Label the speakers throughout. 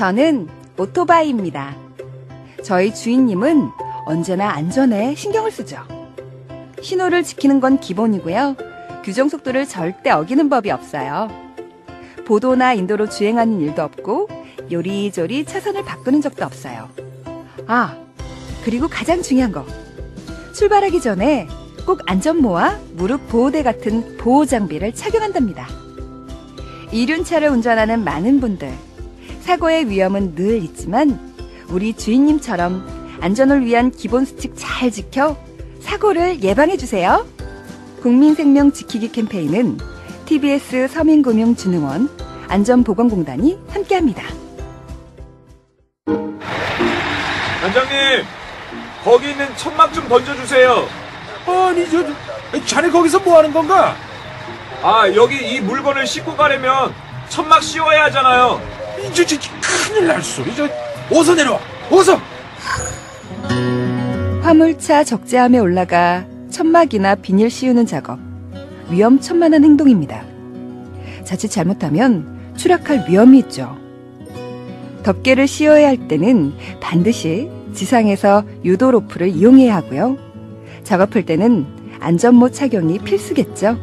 Speaker 1: 저는 오토바이입니다. 저희 주인님은 언제나 안전에 신경을 쓰죠. 신호를 지키는 건 기본이고요. 규정 속도를 절대 어기는 법이 없어요. 보도나 인도로 주행하는 일도 없고 요리조리 차선을 바꾸는 적도 없어요. 아, 그리고 가장 중요한 거. 출발하기 전에 꼭 안전모와 무릎 보호대 같은 보호 장비를 착용한답니다. 이륜차를 운전하는 많은 분들, 사고의 위험은 늘 있지만 우리 주인님처럼 안전을 위한 기본 수칙 잘 지켜 사고를 예방해 주세요. 국민 생명 지키기 캠페인은 TBS 서민금융진흥원 안전보건공단이 함께합니다.
Speaker 2: 원장님, 거기 있는 천막 좀 던져주세요.
Speaker 3: 아니 저, 저 자네 거기서 뭐 하는 건가?
Speaker 2: 아, 여기 이 물건을 싣고 가려면 천막 씌워야 하잖아요.
Speaker 3: 저 큰일 날 소리 저 어서 내려와 어서
Speaker 1: 화물차 적재함에 올라가 천막이나 비닐 씌우는 작업. 위험천만한 행동입니다. 자칫 잘못하면 추락할 위험이 있죠. 덮개를 씌워야 할 때는 반드시 지상에서 유도 로프를 이용해야 하고요. 작업할 때는 안전모 착용이 필수겠죠.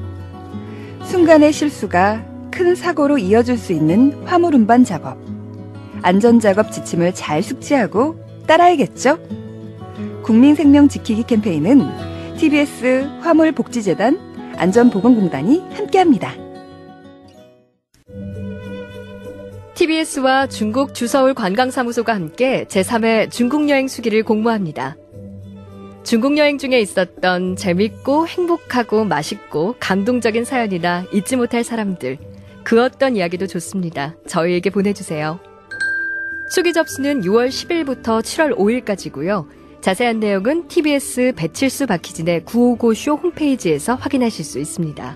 Speaker 1: 순간의 실수가 큰 사고로 이어질 수 있는 화물 운반 작업. 안전 작업 지침을 잘 숙지하고 따라야겠죠? 국민 생명 지키기 캠페인은 TBS 화물 복지재단 안전보건공단이 함께합니다.
Speaker 4: TBS와 중국 주서울 관광사무소가 함께 제3회 중국 여행 수기를 공모합니다. 중국 여행 중에 있었던 재밌고 행복하고 맛있고 감동적인 사연이나 잊지 못할 사람들, 그 어떤 이야기도 좋습니다. 저희에게 보내주세요. 수기 접수는 6월 10일부터 7월 5일까지고요. 자세한 내용은 TBS 배칠수 박희진의 955쇼 홈페이지에서 확인하실 수 있습니다.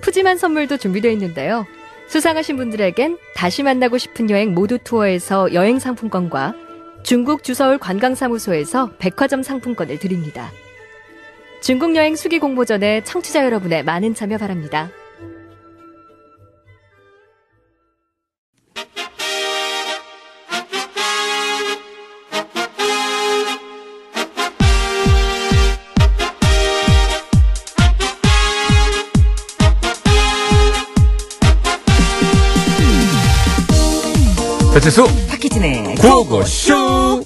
Speaker 4: 푸짐한 선물도 준비되어 있는데요. 수상하신 분들에겐 다시 만나고 싶은 여행 모두 투어에서 여행 상품권과 중국 주서울 관광사무소에서 백화점 상품권을 드립니다. 중국 여행 수기 공모 전에 청취자 여러분의 많은 참여 바랍니다.
Speaker 3: 배치수
Speaker 1: 박희진의
Speaker 3: 구호고쇼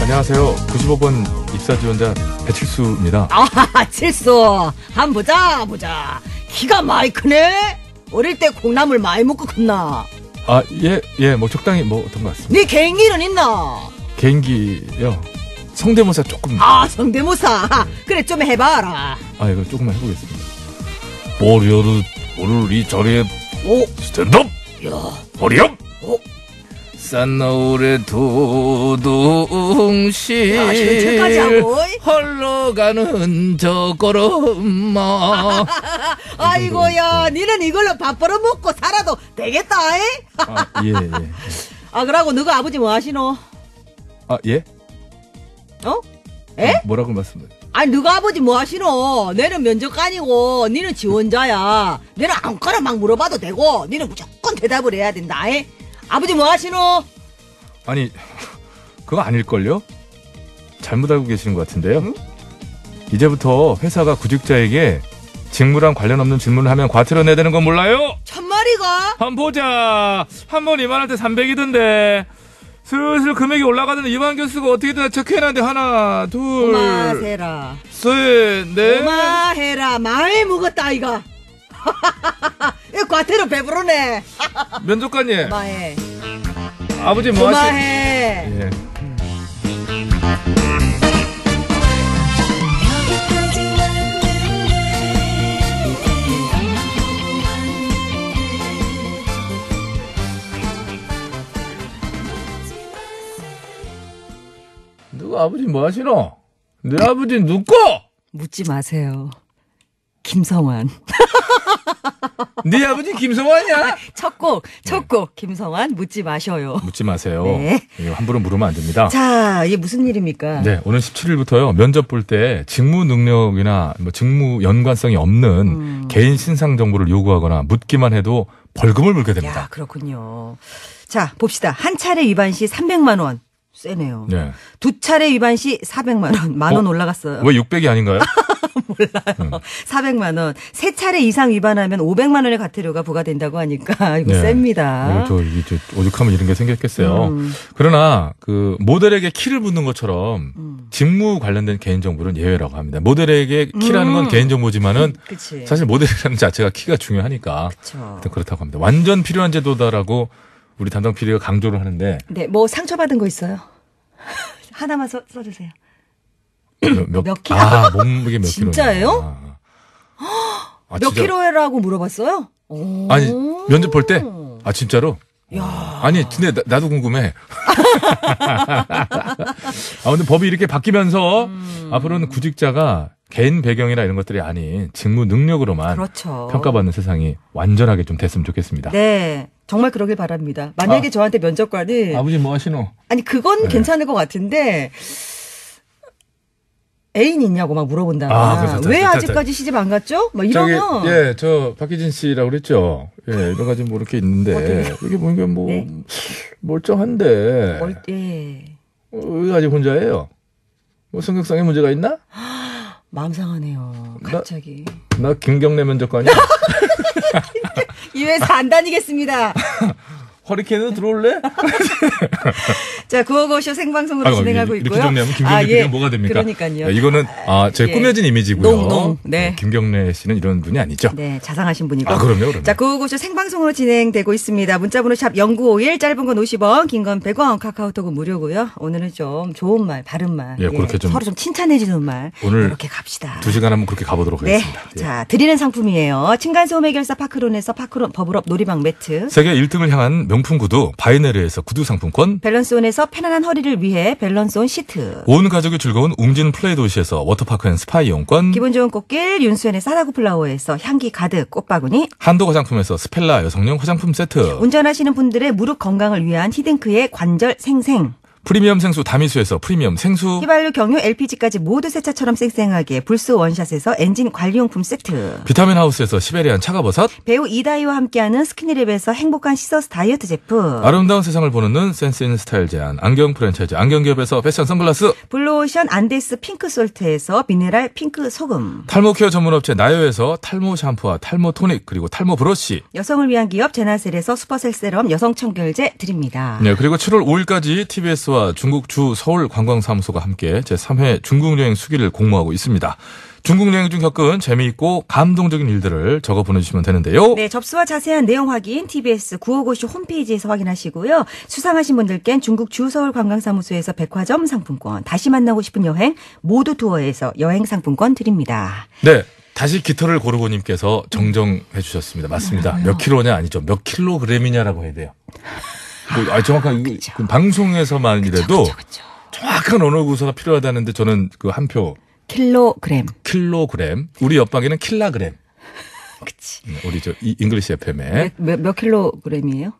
Speaker 3: 안녕하세요 95번 입사 지원자 배칠수입니다
Speaker 5: 아, 칠수. 한 보자, 보자. 키가 많이 크네? 어릴 때 콩나물 많이 먹고 컸나?
Speaker 3: 아예예 뭐 적당히 뭐 어떤 것 같습니다
Speaker 5: 네 개인기는 있나?
Speaker 3: 개인기요 성대모사 조금
Speaker 5: 아, 성대모사. 그래, 좀 해봐라.
Speaker 3: 아 이거 조금만 해보겠습니다 월요일 오늘 이 자리에
Speaker 5: 오,
Speaker 3: 스탠드업
Speaker 5: 야,
Speaker 3: 허리업
Speaker 5: 오.
Speaker 3: 싼 노을의 도둥실
Speaker 5: 야, 실체까지 하고.
Speaker 3: 흘러가는 저 걸음마
Speaker 5: 아이고야, 니는 이걸로 밥 벌어먹고 살아도 되겠다, 에?
Speaker 3: 아, 예, 예.
Speaker 5: 아, 그러고 너가 아버지 뭐 하시노?
Speaker 3: 아, 예?
Speaker 5: 어? 에?
Speaker 3: 뭐라고 말씀을?
Speaker 5: 아니, 너가 아버지 뭐 하시노? 내는 면접관이고, 니는 지원자야. 내는 아무거나 막 물어봐도 되고, 니는 무조건 대답을 해야 된다, 에? 아버지 뭐 하시노?
Speaker 3: 아니, 그거 아닐걸요? 잘못 알고 계시는 것 같은데요? 이제부터 회사가 구직자에게 직무랑 관련 없는 질문을 하면 과태료 내야 되는 건 몰라요?
Speaker 5: 천마리가?
Speaker 3: 한번 보자. 한번 2만할 때 300이던데. 슬슬 금액이 올라가던데 이만 교수가 어떻게든 체크해놨는데 하나, 둘,
Speaker 5: 고마해라.
Speaker 3: 셋, 넷.
Speaker 5: 고마해라. 많이 먹었다, 이가. 이 과태료 배부르네.
Speaker 3: 면접관님,
Speaker 5: 고마해.
Speaker 3: 아버지 뭐 하시?
Speaker 5: 고마해.
Speaker 3: 예. 누가 아버지 뭐 하시노? 내 아버지 누구?
Speaker 5: 묻지 마세요. 김성환.
Speaker 3: 네 아버지 김성환이야?
Speaker 5: 첫 곡, 첫 곡, 김성환, 묻지 마셔요.
Speaker 3: 묻지 마세요.
Speaker 5: 네.
Speaker 3: 이거 함부로 물으면 안 됩니다.
Speaker 5: 자, 이게 무슨 일입니까?
Speaker 3: 네, 오늘 17일부터요, 면접 볼 때 직무 능력이나 뭐 직무 연관성이 없는
Speaker 5: 음.
Speaker 3: 개인 신상 정보를 요구하거나 묻기만 해도 벌금을 물게
Speaker 5: 야,
Speaker 3: 됩니다.
Speaker 5: 그렇군요. 자, 봅시다. 한 차례 위반 시 300만원. 세네요.
Speaker 3: 네.
Speaker 5: 두 차례 위반 시 400만 원. 만원
Speaker 3: 어?
Speaker 5: 올라갔어요.
Speaker 3: 왜 600이 아닌가요?
Speaker 5: 400만 원. 세 차례 이상 위반하면 500만 원의 과태료가 부과된다고 하니까 이거
Speaker 3: 네.
Speaker 5: 셉니다.
Speaker 3: 저, 이게 저, 오죽하면 이런 게 생겼겠어요.
Speaker 5: 음.
Speaker 3: 그러나, 그, 모델에게 키를 묻는 것처럼,
Speaker 5: 음.
Speaker 3: 직무 관련된 개인 정보는 예외라고 합니다. 모델에게 키라는 건
Speaker 5: 음.
Speaker 3: 개인 정보지만은,
Speaker 5: 그치.
Speaker 3: 사실 모델이라는 자체가 키가 중요하니까, 그렇다고 합니다. 완전 필요한 제도다라고 우리 담당 PD가 강조를 하는데,
Speaker 5: 네, 뭐 상처받은 거 있어요? 하나만 써, 써주세요.
Speaker 3: 몇,
Speaker 5: 몇 킬로?
Speaker 3: 아, 몸무게 몇 킬로?
Speaker 5: 진짜예요?
Speaker 3: 아,
Speaker 5: 몇
Speaker 3: 진짜?
Speaker 5: 킬로라고 물어봤어요? 오.
Speaker 3: 아니, 면접 볼 때? 아, 진짜로?
Speaker 5: 야.
Speaker 3: 아니, 근데 나, 도 궁금해. 아, 근데 법이 이렇게 바뀌면서
Speaker 5: 음.
Speaker 3: 앞으로는 구직자가 개인 배경이나 이런 것들이 아닌 직무 능력으로만
Speaker 5: 그렇죠.
Speaker 3: 평가받는 세상이 완전하게 좀 됐으면 좋겠습니다.
Speaker 5: 네. 정말 그러길 바랍니다. 만약에
Speaker 3: 아.
Speaker 5: 저한테 면접관이
Speaker 3: 아버지 뭐 하시노?
Speaker 5: 아니 그건
Speaker 3: 네.
Speaker 5: 괜찮을 것 같은데 애인 있냐고 막 물어본다.
Speaker 3: 아, 그렇죠. 자,
Speaker 5: 왜
Speaker 3: 자, 자,
Speaker 5: 아직까지 시집 안 갔죠? 뭐
Speaker 3: 저기,
Speaker 5: 이러면
Speaker 3: 예, 저, 박희진 씨라고 그랬죠? 예, 여러 가지 뭐 이렇게 있는데? 이게 보니까 뭐,
Speaker 5: 네.
Speaker 3: 멀쩡한데,
Speaker 5: 뭘, 예.
Speaker 3: 어, 왜 아직 혼자예요? 뭐 성격상의 문제가 있나?
Speaker 5: 마음 상하네요. 갑자기.
Speaker 3: 나 김경래 면접관이야.
Speaker 5: 이 회사 안 다니겠습니다.
Speaker 3: 허리케인으로 들어올래?
Speaker 5: 자, 구호고쇼 생방송으로
Speaker 3: 아이고,
Speaker 5: 진행하고
Speaker 3: 이렇게
Speaker 5: 있고요.
Speaker 3: 정리하면 김경래
Speaker 5: 아, 예.
Speaker 3: 뭐가 됩니까?
Speaker 5: 그러니까요.
Speaker 3: 네, 이거는 아, 제
Speaker 5: 예.
Speaker 3: 꾸며진 이미지고요.
Speaker 5: 농, 농. 네.
Speaker 3: 어, 김경래 씨는 이런 분이 아니죠.
Speaker 5: 네, 자상하신 분이고.
Speaker 3: 아, 그럼요, 그럼요.
Speaker 5: 자, 구호고쇼 생방송으로 진행되고 있습니다. 문자번호 샵 0951, 짧은 건 50원, 긴 건 100원, 카카오톡은 무료고요. 오늘은 좀 좋은 말, 바른 말.
Speaker 3: 예, 그렇게 좀
Speaker 5: 서로 좀 칭찬해주는 말.
Speaker 3: 오늘
Speaker 5: 이렇게 갑시다.
Speaker 3: 두 시간 한번 그렇게 가보도록
Speaker 5: 네.
Speaker 3: 하겠습니다. 예.
Speaker 5: 자, 드리는 상품이에요. 층간소음 해결사 파크론에서 파크론 버블업 놀이방 매트.
Speaker 3: 세계 1등을 향한 명품 구두 바이네르에서 구두 상품권
Speaker 5: 밸런스온에서 편안한 허리를 위해 밸런스 온 시트.
Speaker 3: 온 가족이 즐거운 웅진 플레이 도시에서 워터파크 and 스파 이용권
Speaker 5: 기분 좋은 꽃길 윤수연의 사다구 플라워에서 향기 가득 꽃바구니.
Speaker 3: 한도 화장품에서 스펠라 여성용 화장품 세트
Speaker 5: 운전하시는 분들의 무릎 건강을 위한 히든크의 관절 생생.
Speaker 3: 프리미엄 생수 다미수에서 프리미엄 생수
Speaker 5: 휘발유 경유 LPG까지 모두 새 차처럼 쌩쌩하게 불스 원샷에서 엔진 관리용품 세트.
Speaker 3: 비타민 하우스에서 시베리안 차가버섯
Speaker 5: 배우 이다희와 함께하는 스키니랩에서 행복한 시서스 다이어트 제품.
Speaker 3: 아름다운 세상을 보는 눈 센스인 스타일 제안 안경 프랜차이즈 안경기업에서 패션 선글라스
Speaker 5: 블루오션 안데스 핑크 솔트에서 미네랄 핑크 소금.
Speaker 3: 탈모 care 전문업체 나요에서 탈모 샴푸와 탈모 토닉 그리고 탈모 브러쉬
Speaker 5: 여성을 위한 기업 제나셀에서 슈퍼셀 세럼 여성 청결제 드립니다.
Speaker 3: 네, 그리고 7월 5일까지 TBS 와 중국 주 서울 관광사무소가 함께 제3회 중국 여행 수기를 공모하고 있습니다. 중국 여행 중 겪은 재미있고 감동적인 일들을 적어 보내주시면 되는데요.
Speaker 5: 네, 접수와 자세한 내용 확인 TBS 955쇼 홈페이지에서 확인하시고요. 수상하신 분들께는 중국 주서울 관광사무소에서 백화점 상품권, 다시 만나고 싶은 여행 모두 투어에서 여행 상품권 드립니다.
Speaker 3: 네. 다시 깃털을 고르고님께서 정정해 주셨습니다. 맞습니다. 몇 킬로냐 아니죠. 몇 킬로그램이냐라고 해야 돼요. 그, 아, 정확한, 그 방송에서만이라도 정확한 언어 구사가 필요하다는데 저는 그 한 표
Speaker 5: 킬로그램.
Speaker 3: 킬로그램, 우리 옆방에는 킬라그램.
Speaker 5: 그치.
Speaker 3: 네, 우리 저 이- English FM에.
Speaker 5: 몇, 몇, 몇 킬로그램이에요?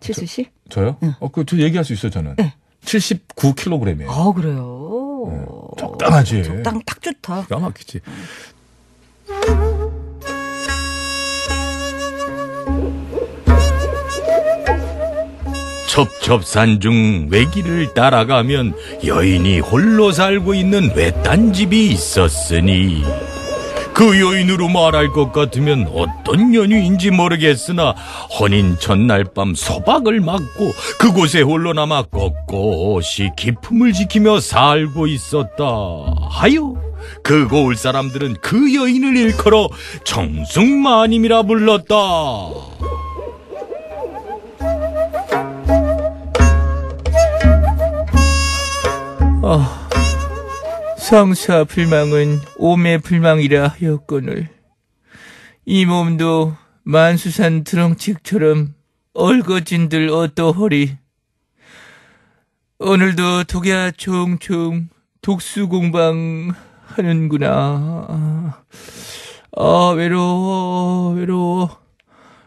Speaker 5: 칠수 씨?
Speaker 3: 저요? 어, 그, 저 얘기할 수 있어요, 저는. 79kg이에요.
Speaker 5: 아, 그래요?
Speaker 3: 네, 적당하지.
Speaker 5: 적당, 딱 좋다.
Speaker 3: 기가 막히지.
Speaker 6: 첩첩산 중 외길을 따라가면 여인이 홀로 살고 있는 외딴 집이 있었으니 그 여인으로 말할 것 같으면 어떤 연유인지 모르겠으나 혼인 첫날 밤 소박을 맞고 그곳에 홀로 남아 꼿꼿이 기품을 지키며 살고 있었다 하여 그 고을 사람들은 그 여인을 일컬어 정승마님이라 불렀다.
Speaker 7: 아, 성사 불망은 오매 불망이라 하였거늘. 이 몸도 만수산 드렁칙처럼 얼거진들 어떠허리? 오늘도 독야 총총 독수 공방 하는구나. 아 외로워 외로워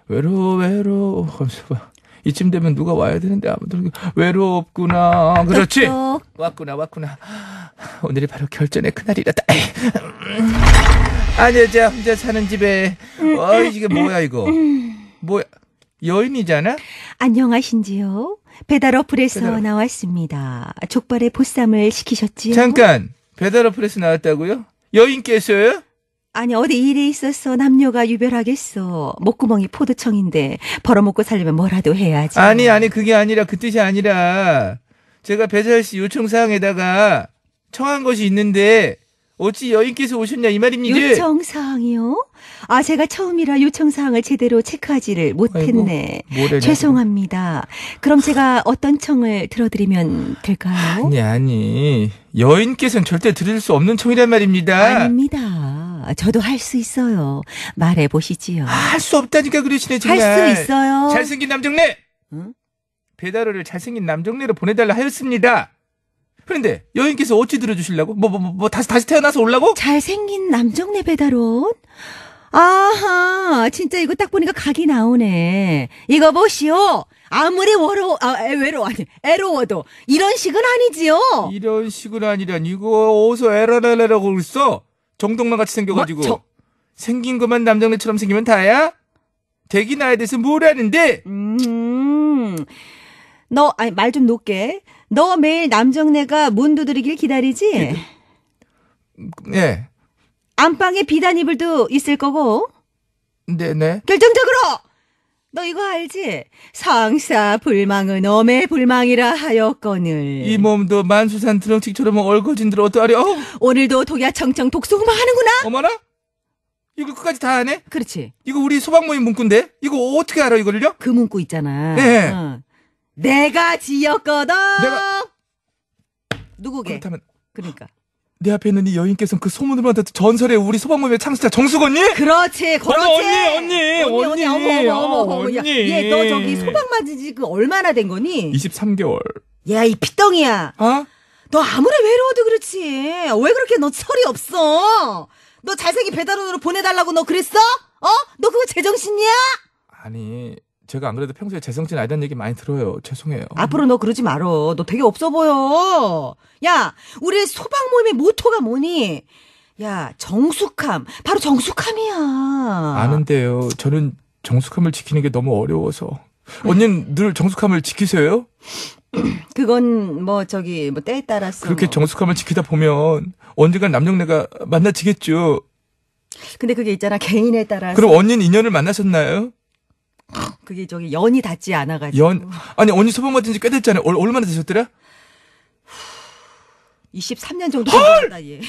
Speaker 3: 외로워 외로워. 막 이쯤 되면 누가 와야 되는데 아무도 외롭구나. 그렇지?
Speaker 5: 똑똑.
Speaker 3: 왔구나 왔구나. 오늘이 바로 결전의 그날이라다. 아니 저 혼자 사는 집에. 어 이게 뭐야 이거? 뭐야? 여인이잖아?
Speaker 5: 안녕하신지요? 배달 어플에서
Speaker 3: 배달 어-
Speaker 5: 나왔습니다. 족발에 보쌈을 시키셨지요?
Speaker 3: 잠깐. 배달 어플에서 나왔다고요? 여인께서요
Speaker 5: 아니 어디 일이 있어서 남녀가 유별하겠어. 목구멍이 포도청인데 벌어먹고 살려면 뭐라도 해야지.
Speaker 3: 아니 아니 그게 아니라 그 뜻이 아니라 제가 배달씨 요청 사항에다가 청한 것이 있는데 어찌 여인께서 오셨냐 이 말입니다.
Speaker 5: 요청사항이요? 아 제가 처음이라 요청사항을 제대로 체크하지를 못했네.
Speaker 3: 뭐래냐,
Speaker 5: 죄송합니다. 그럼 제가 어떤 청을 들어드리면 될까요?
Speaker 3: 아니 아니 여인께서는 절대 들을 수 없는 청이란 말입니다.
Speaker 5: 아닙니다. 저도 할 수 있어요. 말해 보시지요.
Speaker 3: 할수 없다니까 그러시네 정말.
Speaker 5: 할 수 있어요.
Speaker 3: 잘생긴 남정네.
Speaker 5: 응?
Speaker 3: 배달을 잘생긴 남정네로 보내달라 하였습니다. 그런데 여인께서 어찌 들어주실라고? 뭐 뭐 뭐 다시 다시 태어나서 올라고?
Speaker 5: 잘생긴 남정네 배달원? 아하, 진짜 이거 딱 보니까 각이 나오네. 이거 보시오. 아무리 외로워, 아, 애, 외로워, 아니, 애로워도 이런 식은 아니지요.
Speaker 3: 이런 식으로 아니란 이거 어디서 에라라라라고 그랬어? 정동만 같이 생겨가지고
Speaker 5: 뭐, 저-
Speaker 3: 생긴 것만 남정네처럼 생기면 다야? 대기 나에 대해서 뭘 아는데?
Speaker 5: 음, 너, 아니, 말좀 놓게. 너 매일 남정네가 문 두드리길 기다리지?
Speaker 3: 예,
Speaker 5: 안방에 비단 이불도 있을 거고.
Speaker 3: 네네.
Speaker 5: 결정적으로! 너 이거 알지? 상사 불망은 엄의 불망이라 하였거늘.
Speaker 3: 이 몸도 만수산 드렁치처럼 얼거진들 어떠하려? 어,
Speaker 5: 오늘도 독야청청 독소구마 하는구나?
Speaker 3: 어머나? 이거 끝까지 다 하네?
Speaker 5: 그렇지.
Speaker 3: 이거 우리 소방 모임 문구인데? 이거 어떻게 알아 이거를요?
Speaker 5: 그 문구 있잖아.
Speaker 3: 네.
Speaker 5: 어. 내가 지었거든.
Speaker 3: 내가-
Speaker 5: 누구게?
Speaker 3: 그렇다면
Speaker 5: 그러니까.
Speaker 3: 내 앞에 있는 이 여인께서는 그 소문으로만 듣던 전설의 우리 소방 모임의 창시자 정수건니?
Speaker 5: 그렇지, 그렇지.
Speaker 3: 어머, 언니, 언니,
Speaker 5: 언니,
Speaker 3: 언니.
Speaker 5: 어머, 어머, 어머, 어머. 야,
Speaker 3: 언니.
Speaker 5: 얘, 너 저기 소방 맞은 지그 얼마나 된 거니?
Speaker 3: 23개월.
Speaker 5: 야, 이 피덩이야.
Speaker 3: 아?
Speaker 5: 너 아무리 외로워도 그렇지. 왜 그렇게 너 철이 없어? 너 잘생긴 배달원으로 보내달라고 너 그랬어? 어? 너 그거 제정신이야?
Speaker 3: 아니, 제가 안 그래도 평소에 재성진 아니다는 얘기 많이 들어요. 죄송해요.
Speaker 5: 앞으로 너 그러지 말어. 너 되게 없어 보여. 야, 우리 소방 모임의 모토가 뭐니? 야, 정숙함. 바로 정숙함이야.
Speaker 3: 아는데요. 저는 정숙함을 지키는 게 너무 어려워서. 언니는 늘 정숙함을 지키세요?
Speaker 5: 그건 뭐 저기 뭐 때에 따라서.
Speaker 3: 그렇게
Speaker 5: 뭐.
Speaker 3: 정숙함을 지키다 보면 언젠간 남녀네가 만나지겠죠.
Speaker 5: 근데 그게 있잖아 개인에 따라서.
Speaker 3: 그럼 언니는 인연을 만나셨나요?
Speaker 5: 그게 저기 연이 닿지 않아가지고.
Speaker 3: 연 아니 언니 소방 받은 지 꽤 됐잖아요. 얼, 얼마나 되셨더라?
Speaker 5: 23년 정도 된다 얘.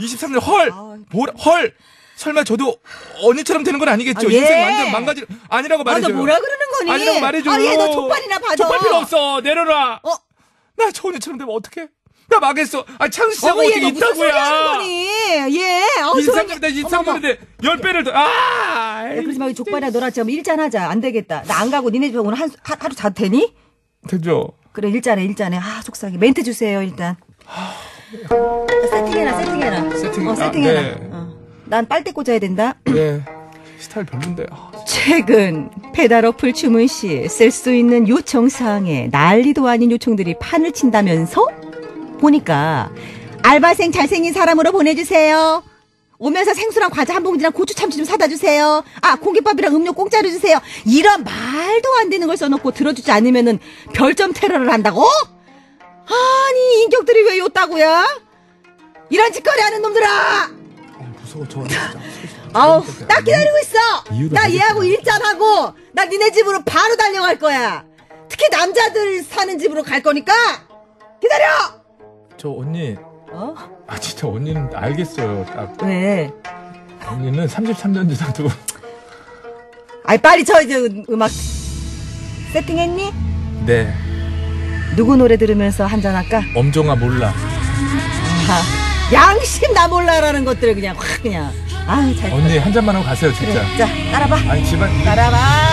Speaker 3: 23년 헐.
Speaker 5: 아,
Speaker 3: 뭘 헐. 설마 저도 언니처럼 되는 건 아니겠죠?
Speaker 5: 아, 예.
Speaker 3: 인생 완전 망가질 아니라고
Speaker 5: 아,
Speaker 3: 말해줘요.
Speaker 5: 너 뭐라 그러는 거니?
Speaker 3: 아니라고 말해줘요.
Speaker 5: 아, 얘너 족발이나 받아.
Speaker 3: 족발 필요 없어. 내려놔.
Speaker 5: 어?
Speaker 3: 나저 언니처럼 되면 어떡해? 나 망했어. 아, 창시 씨하고
Speaker 5: 얘
Speaker 3: 어떻게 있다고요?
Speaker 5: 게-
Speaker 3: 23년인데
Speaker 5: 어머, 어머.
Speaker 3: 23년인데 10배를 더. 아!
Speaker 5: 야, 그러지 말고 족발이나 너랑 지금 일잔하자. 안 되겠다. 나 안 가고 니네 집에 오늘 한, 하, 하루 자도 되니?
Speaker 3: 되죠.
Speaker 5: 그래, 일잔해, 일잔해. 아, 속상해. 멘트 주세요, 일단. 세팅해라, 세팅해라.
Speaker 3: 세팅.
Speaker 5: 어,
Speaker 3: 아,
Speaker 5: 세팅해라.
Speaker 3: 네.
Speaker 5: 어. 난 빨대 꽂아야 된다.
Speaker 3: 네. 스타일 별론데. 아,
Speaker 5: 최근 배달 어플 주문 시 쓸 수 있는 요청 사항에 난리도 아닌 요청들이 판을 친다면서 보니까 알바생 잘생긴 사람으로 보내주세요. 오면서 생수랑 과자 한 봉지랑 고추 참치 좀 사다 주세요. 아 공깃밥이랑 음료 공짜로 주세요. 이런 말도 안 되는 걸 써놓고 들어주지 않으면은 별점 테러를 한다고? 아니 인격들이 왜 요따구야? 이런 짓거리 하는 놈들아!
Speaker 3: 아, 무서워. 저 진짜.
Speaker 5: 아우, 딱 기다리고 있어! 나. 얘하고 일잔하고, 나 니네 집으로 바로 달려갈 거야! 특히 남자들 사는 집으로 갈 거니까! 기다려!
Speaker 3: 저 언니.
Speaker 5: 어?
Speaker 3: 아, 진짜 언니는 알겠어요. 딱.
Speaker 5: 왜?
Speaker 3: 언니는 33년 지나도.
Speaker 5: 아이, 빨리 저 이제 음악 세팅했니?
Speaker 3: 네.
Speaker 5: 누구 노래 들으면서 한잔 할까?
Speaker 3: 엄정아 몰라.
Speaker 5: 아, 양심 나 몰라라는 것들을 그냥 확 그냥. 아유, 잘.
Speaker 3: 언니 한 잔만 하고 가세요,
Speaker 5: 그래.
Speaker 3: 진짜.
Speaker 5: 자, 따라봐.
Speaker 3: 아니, 집안.
Speaker 5: 따라봐.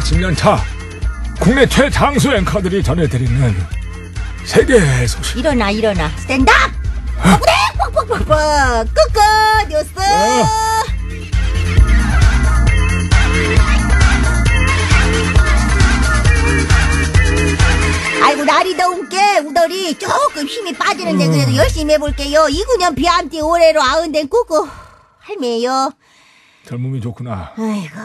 Speaker 3: 80년 차 국내 최장수 앵커들이 전해드리는 세계 소식.
Speaker 8: 일어나 일어나. 스탠드업! 뻑뻑대 뻑뻑뻑뻑 끄끄 뉴스. 아이고 날이 더운 게. 우덜이 조금 힘이 빠지는데 그래도 열심히 해볼게요. 이구년 비암띠 올해로 아흔된 꾸꾸 할매요.
Speaker 3: 젊음이 좋구나.
Speaker 8: 아이고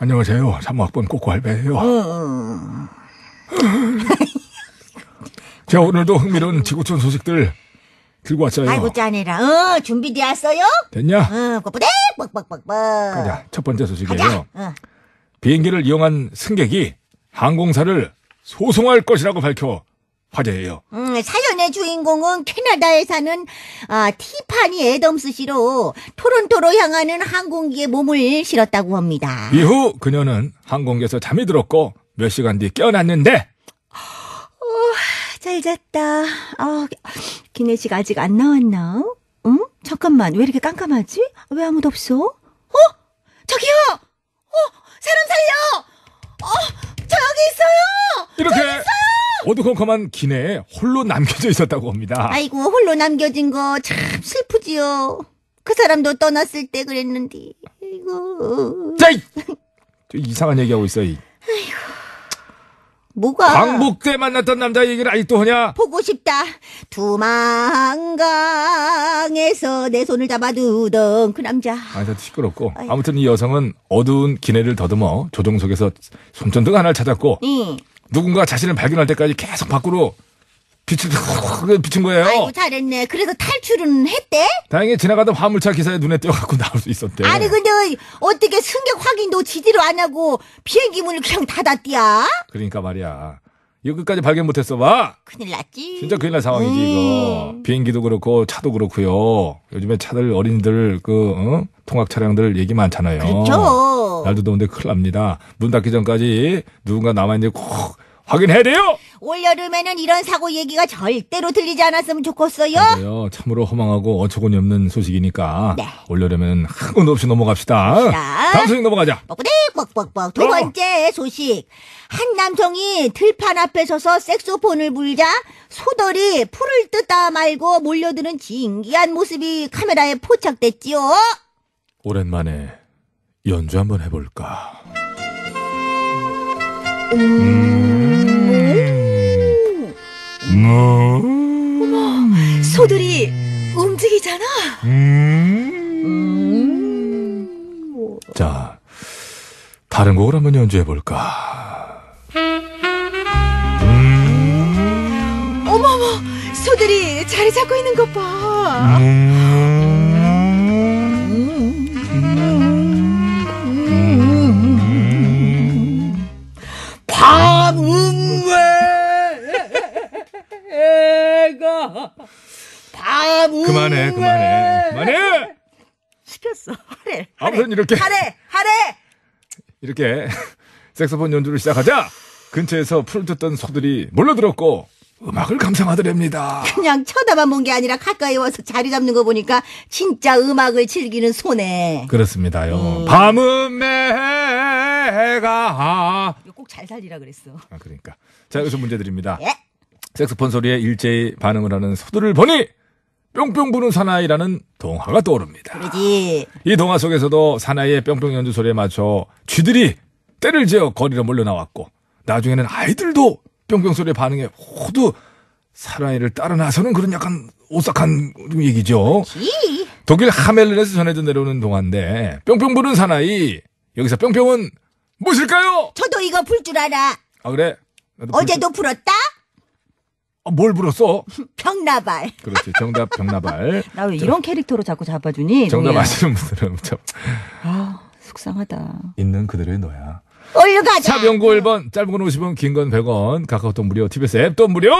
Speaker 3: 안녕하세요. 3학번 꼬꼬 할배예요.
Speaker 8: 음.
Speaker 3: 제가 오늘도 흥미로운 지구촌 소식들 들고 왔어요.
Speaker 8: 아이고 짜내라 어 준비되었어요?
Speaker 3: 됐냐?
Speaker 8: 어 뻑뻑대 뻑뻑뻑뻑
Speaker 3: 가자. 첫 번째 소식이에요.
Speaker 8: 어.
Speaker 3: 비행기를 이용한 승객이 항공사를 소송할 것이라고 밝혀 화제예요.
Speaker 8: 음, 사연의 주인공은 캐나다에 사는 아, 티파니 애덤스 씨로 토론토로 향하는 항공기에 몸을 실었다고 합니다.
Speaker 3: 이후 그녀는 항공기에서 잠이 들었고 몇 시간 뒤 깨어났는데
Speaker 8: 잘 잤다. 아, 기내식 아직 안 나왔나? 응? 잠깐만, 왜 이렇게 깜깜하지? 왜 아무도 없어? 어? 저기요! 어, 사람 살려! 어, 저 여기 있어요!
Speaker 3: 이렇게 어 두컴컴한 기내에 홀로 남겨져 있었다고 합니다.
Speaker 8: 아이고, 홀로 남겨진 거 참 슬프지요. 그 사람도 떠났을 때 그랬는데. 아이고.
Speaker 3: 자, 이- 저 이상한 얘기하고 있어. 이.
Speaker 8: 뭐가?
Speaker 3: 광복 때 만났던 남자 얘기를 아직도 하냐?
Speaker 8: 보고 싶다. 두만강에서 내 손을 잡아두던 그 남자.
Speaker 3: 아, 저 시끄럽고. 아무튼 이 여성은 어두운 기내를 더듬어 조종석에서 손전등 하나를 찾았고
Speaker 8: 응.
Speaker 3: 누군가 자신을 발견할 때까지 계속 밖으로 빛을 비춘 거예요.
Speaker 8: 아이고 잘했네. 그래서 탈출은 했대?
Speaker 3: 다행히 지나가던 화물차 기사의 눈에 띄어갖고 나올 수 있었대.
Speaker 8: 아니 근데 어떻게 승객 확인도 지지로 안 하고 비행기 문을 그냥 닫았디야?
Speaker 3: 그러니까 말이야. 이거 끝까지 발견 못했어 봐.
Speaker 8: 큰일 났지.
Speaker 3: 진짜 큰일 날 상황이지 이거. 비행기도 그렇고 차도 그렇고요. 요즘에 차들 어린이들 그 어? 통학 차량들 얘기 많잖아요.
Speaker 8: 그렇죠.
Speaker 3: 날도 더운데 큰일 납니다. 문 닫기 전까지 누군가 남아있는지 꼭 확인해야 돼요.
Speaker 8: 올여름에는 이런 사고 얘기가 절대로 들리지 않았으면 좋겠어요.
Speaker 3: 맞아요. 참으로 허망하고 어처구니 없는 소식이니까
Speaker 8: 네.
Speaker 3: 올여름에는 한군도 없이 넘어갑시다.
Speaker 8: 자.
Speaker 3: 다음 소식 넘어가자.
Speaker 8: 뻑뻑대 뻑뻑뻑. 두
Speaker 3: 어.
Speaker 8: 번째 소식. 한 남성이 들판 앞에 서서 색소폰을 불자 소돌이 풀을 뜯다 말고 몰려드는 진기한 모습이 카메라에 포착됐지요.
Speaker 3: 오랜만에 연주 한번 해볼까.
Speaker 8: 소돌이 움직이잖아.
Speaker 3: 자, 다른 곡을 한번 연주해 볼까.
Speaker 8: 어머머, 소돌이 자리 잡고 있는 것 봐.
Speaker 5: 밤은 왜가 밤은
Speaker 3: 그만해, 그만해, 그만해!
Speaker 8: 시켰어. 하래.
Speaker 3: 아무튼 이렇게,
Speaker 8: 하래. 하래.
Speaker 3: 이렇게 색소폰 연주를 시작하자 근처에서 풀을 뜯던 소들이 몰려들었고 음악을 감상하더랍니다.
Speaker 8: 그냥 쳐다만 본 게 아니라 가까이 와서 자리 잡는 거 보니까 진짜 음악을 즐기는 소네.
Speaker 3: 그렇습니다요. 밤은 매 가
Speaker 8: 이거 꼭 잘 살리라 그랬어.
Speaker 3: 아, 그러니까. 자, 여기서 문제 드립니다.
Speaker 8: 예.
Speaker 3: 색소폰 소리에 일제히 반응을 하는 소들을 보니 뿅뿅 부는 사나이라는 동화가 떠오릅니다.
Speaker 8: 그러지.
Speaker 3: 이 동화 속에서도 사나이의 뿅뿅 연주 소리에 맞춰 쥐들이 떼를 지어 거리로 몰려 나왔고 나중에는 아이들도 뿅뿅 소리에 반응해 모두 사나이를 따라 나서는 그런 약간 오싹한 얘기죠.
Speaker 8: 이.
Speaker 3: 독일 하멜른에서 전해져 내려오는 동화인데 뿅뿅 부는 사나이 여기서 뿅뿅은 무엇일까요?
Speaker 8: 저도 이거 불줄 알아.
Speaker 3: 아 그래? 나도 불-
Speaker 8: 어제도 불었다?
Speaker 3: 아, 뭘 불었어?
Speaker 8: 병나발.
Speaker 3: 그렇지 정답 병나발.
Speaker 8: 나 왜 이런 캐릭터로 자꾸 잡아주니?
Speaker 3: 정답. 아시는 분들은 참
Speaker 8: 아, 속상하다.
Speaker 3: 있는 그대로의 너야.
Speaker 8: 얼른 가자.
Speaker 3: 샵 연구 1번 짧은 건 50원 긴 건 100원 카카오톡 무료 TBS 앱도 무료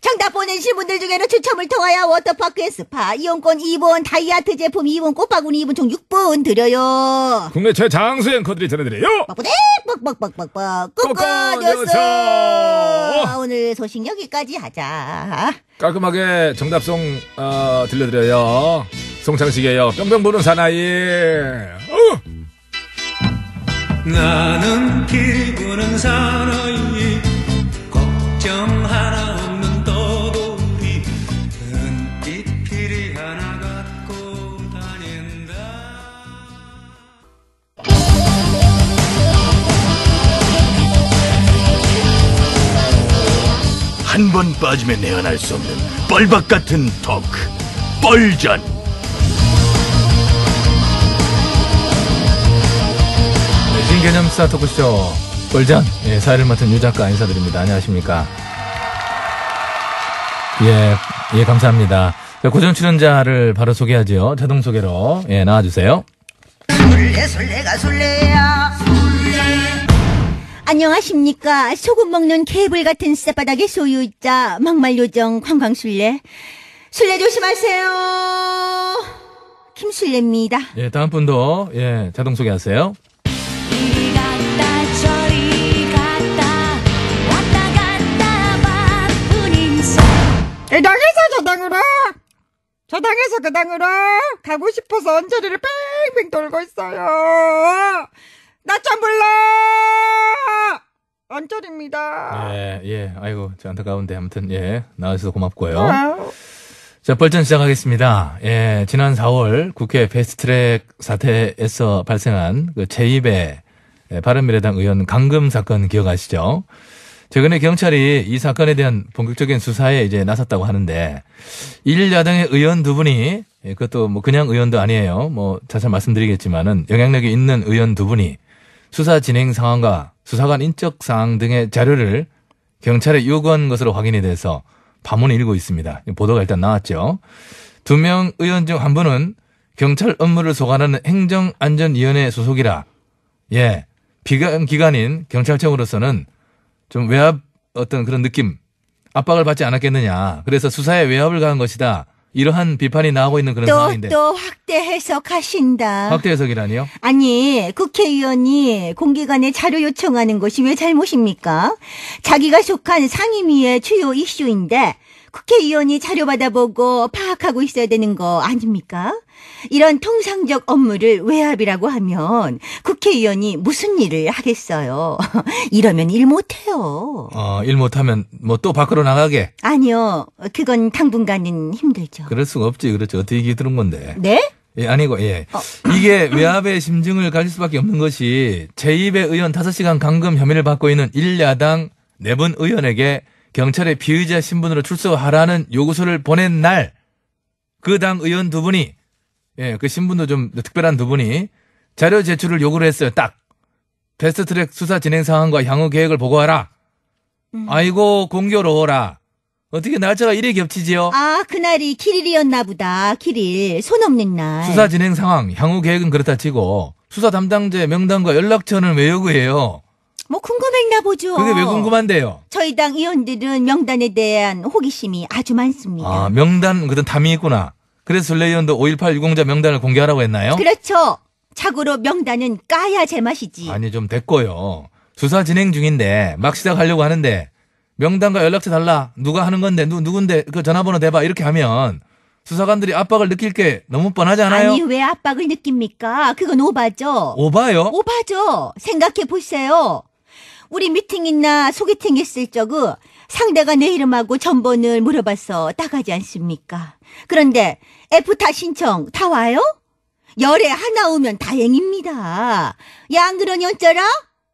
Speaker 8: 정답 보내주신 분들 중에는 추첨을 통하여 워터파크의 스파, 이용권 2번, 다이어트 제품 2번, 꽃바구니 2번 총 6분 드려요.
Speaker 3: 국내 최장수 앵커들이 전해드려요
Speaker 8: 뻑뻑대 뻑뻑뻑뻑뻑
Speaker 3: 꾹꾹
Speaker 8: 꾹꾹 뉴스
Speaker 3: 뉴스.
Speaker 8: 오늘 소식 여기까지 하자.
Speaker 3: 깔끔하게 정답송 어, 들려드려요 송창식이에요 뿅뿅 부는 사나이 어!
Speaker 9: 나는 피리 부는 사나이. 걱정 하나 없는 떠돌이. 은빛필이 하나 갖고 다닌다.
Speaker 6: 한 번 빠지면 내안할 수 없는 뻘박 같은 토크. 뻘전
Speaker 3: 개념 스타 토크쇼 뻘전 예, 사회를 맡은 유 작가 인사드립니다. 안녕하십니까? 예, 예 감사합니다. 자, 고정 출연자를 바로 소개하지요. 자동 소개로 예 나와주세요.
Speaker 8: 술래 술래가 술래야 안녕하십니까 소금 먹는 개불 같은 쌔바닥의 소유자 막말 요정 관광술래 술래 조심하세요 김술래입니다
Speaker 3: 예 다음 분도 예 자동 소개하세요.
Speaker 8: 당에서 저 당으로 저 당에서 그 당으로 가고 싶어서 언저리를 뺑뺑 돌고 있어요 나 좀 불러 언저리입니다
Speaker 3: 예, 예. 아이고, 저 안타까운데 아무튼 예 나와주셔서 고맙고요.
Speaker 8: 아유.
Speaker 3: 자, 뻘전 시작하겠습니다. 예, 지난 4월 국회 패스트트랙 사태에서 발생한 그 제2배 예, 바른미래당 의원 강금 사건 기억하시죠? 최근에 경찰이 이 사건에 대한 본격적인 수사에 이제 나섰다고 하는데, 1야당의 의원 두 분이, 예, 그것도 뭐 그냥 의원도 아니에요. 뭐 자세히 말씀드리겠지만은 영향력이 있는 의원 두 분이 수사 진행 상황과 수사관 인적 사항 등의 자료를 경찰에 요구한 것으로 확인이 돼서 파문이 일고 있습니다. 보도가 일단 나왔죠. 두 명 의원 중 한 분은 경찰 업무를 소관하는 행정안전위원회 소속이라, 예, 비관 기관인 경찰청으로서는 좀 외압 어떤 그런 느낌, 압박을 받지 않았겠느냐. 그래서 수사에 외압을 가한 것이다. 이러한 비판이 나오고 있는 그런 상황인데.
Speaker 8: 또또 확대 해석하신다
Speaker 3: 확대 해석이라니요?
Speaker 8: 아니, 국회의원이 공기관에 자료 요청하는 것이 왜 잘못입니까? 자기가 속한 상임위의 주요 이슈인데, 국회의원이 자료 받아보고 파악하고 있어야 되는 거 아닙니까? 이런 통상적 업무를 외압이라고 하면 국회의원이 무슨 일을 하겠어요? 이러면 일 못해요.
Speaker 3: 어, 일 못하면 뭐 또 밖으로 나가게.
Speaker 8: 아니요, 그건 당분간은 힘들죠.
Speaker 3: 그럴 수가 없지. 그렇죠. 어떻게 얘기 들은 건데.
Speaker 8: 네?
Speaker 3: 예, 아니고, 예.
Speaker 8: 어.
Speaker 3: 이게 외압의 심증을 가질 수밖에 없는 것이 제2의 의원 5시간 감금 혐의를 받고 있는 1야당 내분 의원에게 경찰의 피의자 신분으로 출석하라는 요구서를 보낸 날, 그 당 의원 두 분이, 예, 그 신분도 좀 특별한 두 분이 자료 제출을 요구를 했어요. 딱. 베스트 트랙 수사 진행 상황과 향후 계획을 보고하라.
Speaker 8: 음.
Speaker 3: 아이고, 공교로워라. 어떻게 날짜가 이래 겹치지요?
Speaker 8: 아, 그날이 길일이었나 보다. 길일. 손 없는 날.
Speaker 3: 수사 진행 상황, 향후 계획은 그렇다 치고 수사 담당자 명단과 연락처는 왜 요구해요?
Speaker 8: 뭐 궁금했나 보죠.
Speaker 3: 그게 왜 궁금한데요?
Speaker 8: 저희 당 의원들은 명단에 대한 호기심이 아주 많습니다.
Speaker 3: 아, 명단 그런 탐이 있구나. 그래서 의원도 5.18 유공자 명단을 공개하라고 했나요?
Speaker 8: 그렇죠. 자고로 명단은 까야 제맛이지.
Speaker 3: 아니 좀 됐고요. 수사 진행 중인데 막 시작하려고 하는데 명단과 연락처 달라. 누가 하는 건데 누 누군데 그 전화번호 대봐 이렇게 하면 수사관들이 압박을 느낄 게 너무 뻔하지 않아요?
Speaker 8: 아니, 왜 압박을 느낍니까? 그건 오바죠.
Speaker 3: 오바요?
Speaker 8: 오바죠. 생각해 보세요. 우리 미팅이나 소개팅 했을 적은 상대가 내 이름하고 전번을 물어봐서 따가지 않습니까? 그런데 애프타 신청 다 와요? 열에 하나 오면 다행입니다. 야, 안 그러니 얹어라?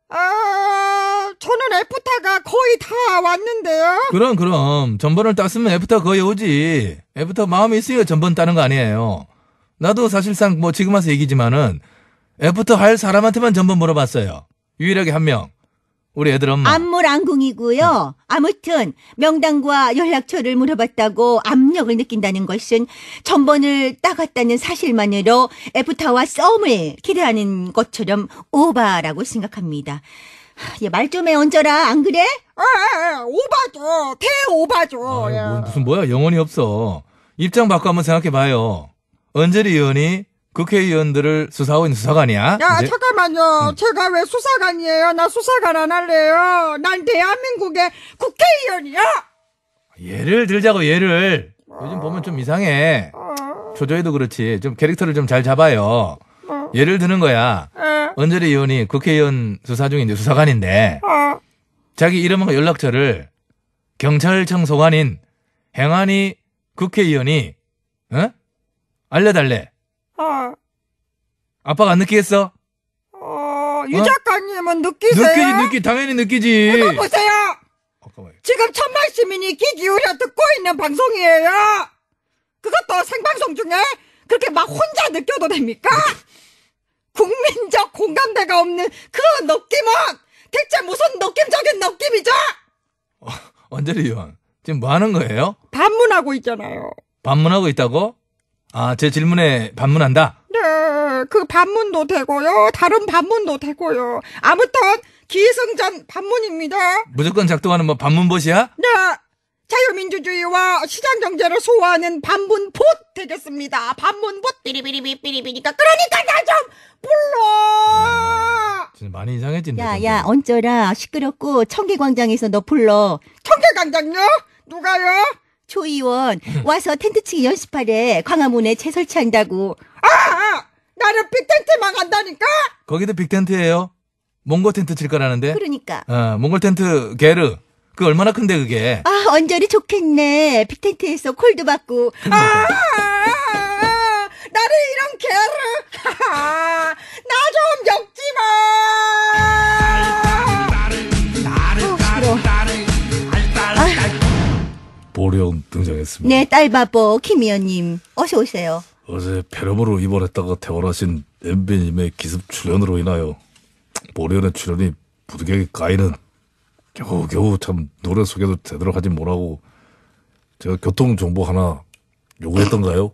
Speaker 5: 아, 저는 애프타가 거의 다 왔는데요.
Speaker 3: 그럼 그럼 전번을 땄으면 애프터 거의 오지. 애프터 마음이 있으니까 전번 따는 거 아니에요. 나도 사실상 뭐 지금 와서 얘기지만은 애프터 할 사람한테만 전번 물어봤어요. 유일하게 한 명. 우리 애들 엄마.
Speaker 8: 안물안궁이고요. 아무튼 명단과 연락처를 물어봤다고 압력을 느낀다는 것은 전번을 따갔다는 사실만으로 애프타와 썸을 기대하는 것처럼 오바라고 생각합니다. 얘말 좀해 얹어라 안 그래?
Speaker 5: 아, 아, 오바죠. 대오바죠. 예.
Speaker 3: 뭐 무슨 뭐야 영혼이 없어. 입장 바꿔 한번 생각해봐요. 언저리 의원이 국회의원들을 수사하고 있는 수사관이야?
Speaker 5: 야,
Speaker 3: 이제?
Speaker 5: 잠깐만요. 제가 왜 수사관이에요? 나 수사관 안 할래요. 난 대한민국의 국회의원이야.
Speaker 3: 예를 들자고 예를. 요즘 보면 좀 이상해. 조조에도 그렇지. 좀 캐릭터를 좀 잘 잡아요. 예를 드는 거야.
Speaker 5: 예.
Speaker 10: 언저리 의원이 국회의원 수사 이제 수사관인데
Speaker 5: 어,
Speaker 10: 자기 이름과 연락처를 경찰청 소관인 행안위 국회의원이 어? 알려달래.
Speaker 5: 어,
Speaker 10: 아빠가 안 느끼겠어?
Speaker 5: 어, 유
Speaker 10: 어?
Speaker 5: 작가님은 느끼세요?
Speaker 10: 느끼지, 느끼, 당연히 느끼지.
Speaker 5: 이거 보세요.
Speaker 10: 잠깐만요.
Speaker 5: 지금 천만 시민이 귀 기울여 듣고 있는 방송이에요. 그것도 생방송 중에 그렇게 막 혼자 느껴도 됩니까? 국민적 공감대가 없는 그 느낌은 대체 무슨 느낌적인 느낌이죠?
Speaker 10: 언저리 의원, 지금 뭐 하는 거예요?
Speaker 5: 반문하고 있잖아요.
Speaker 10: 반문하고 있다고? 아, 제 질문에 반문한다?
Speaker 5: 네, 그 반문도 되고요. 다른 반문도 되고요. 아무튼 기승전 반문입니다.
Speaker 10: 무조건 작동하는 뭐 반문봇이야?
Speaker 5: 네. 자유민주주의와 시장경제를 소화하는 반문봇 되겠습니다. 반문봇 삐리비리비리비리니까 그러니까 나 좀 불러.
Speaker 10: 진짜 많이 이상해진다.
Speaker 8: 야. 야, 얹어라. 시끄럽고 청계광장에서 너 불러.
Speaker 5: 청계광장요? 누가요?
Speaker 8: 초 의원 와서 텐트 치기 연습하래. 광화문에 재설치한다고.
Speaker 5: 아, 아 나는 빅텐트만 간다니까.
Speaker 10: 거기도 빅텐트예요 몽골 텐트 칠 거라는데?
Speaker 8: 그러니까.
Speaker 10: 어, 몽골 텐트 게르. 그 얼마나 큰데 그게?
Speaker 8: 아, 언저리 좋겠네. 빅텐트에서 콜도 받고.
Speaker 5: 아, 아, 아, 나를 이런 개를 나좀 엮지 마.
Speaker 3: 보령 등장했습니다.
Speaker 8: 네, 딸바보 김 의원님. 어서 오세요.
Speaker 3: 어제 폐렴으로 입원했다가 퇴원하신 엠비님의 기습 출연으로 인하여 보령의 출연이 부득이하게 까이는 겨우겨우 참 노래 소개도 제대로 하지 못하고 제가 교통 정보 하나 요구했던가요?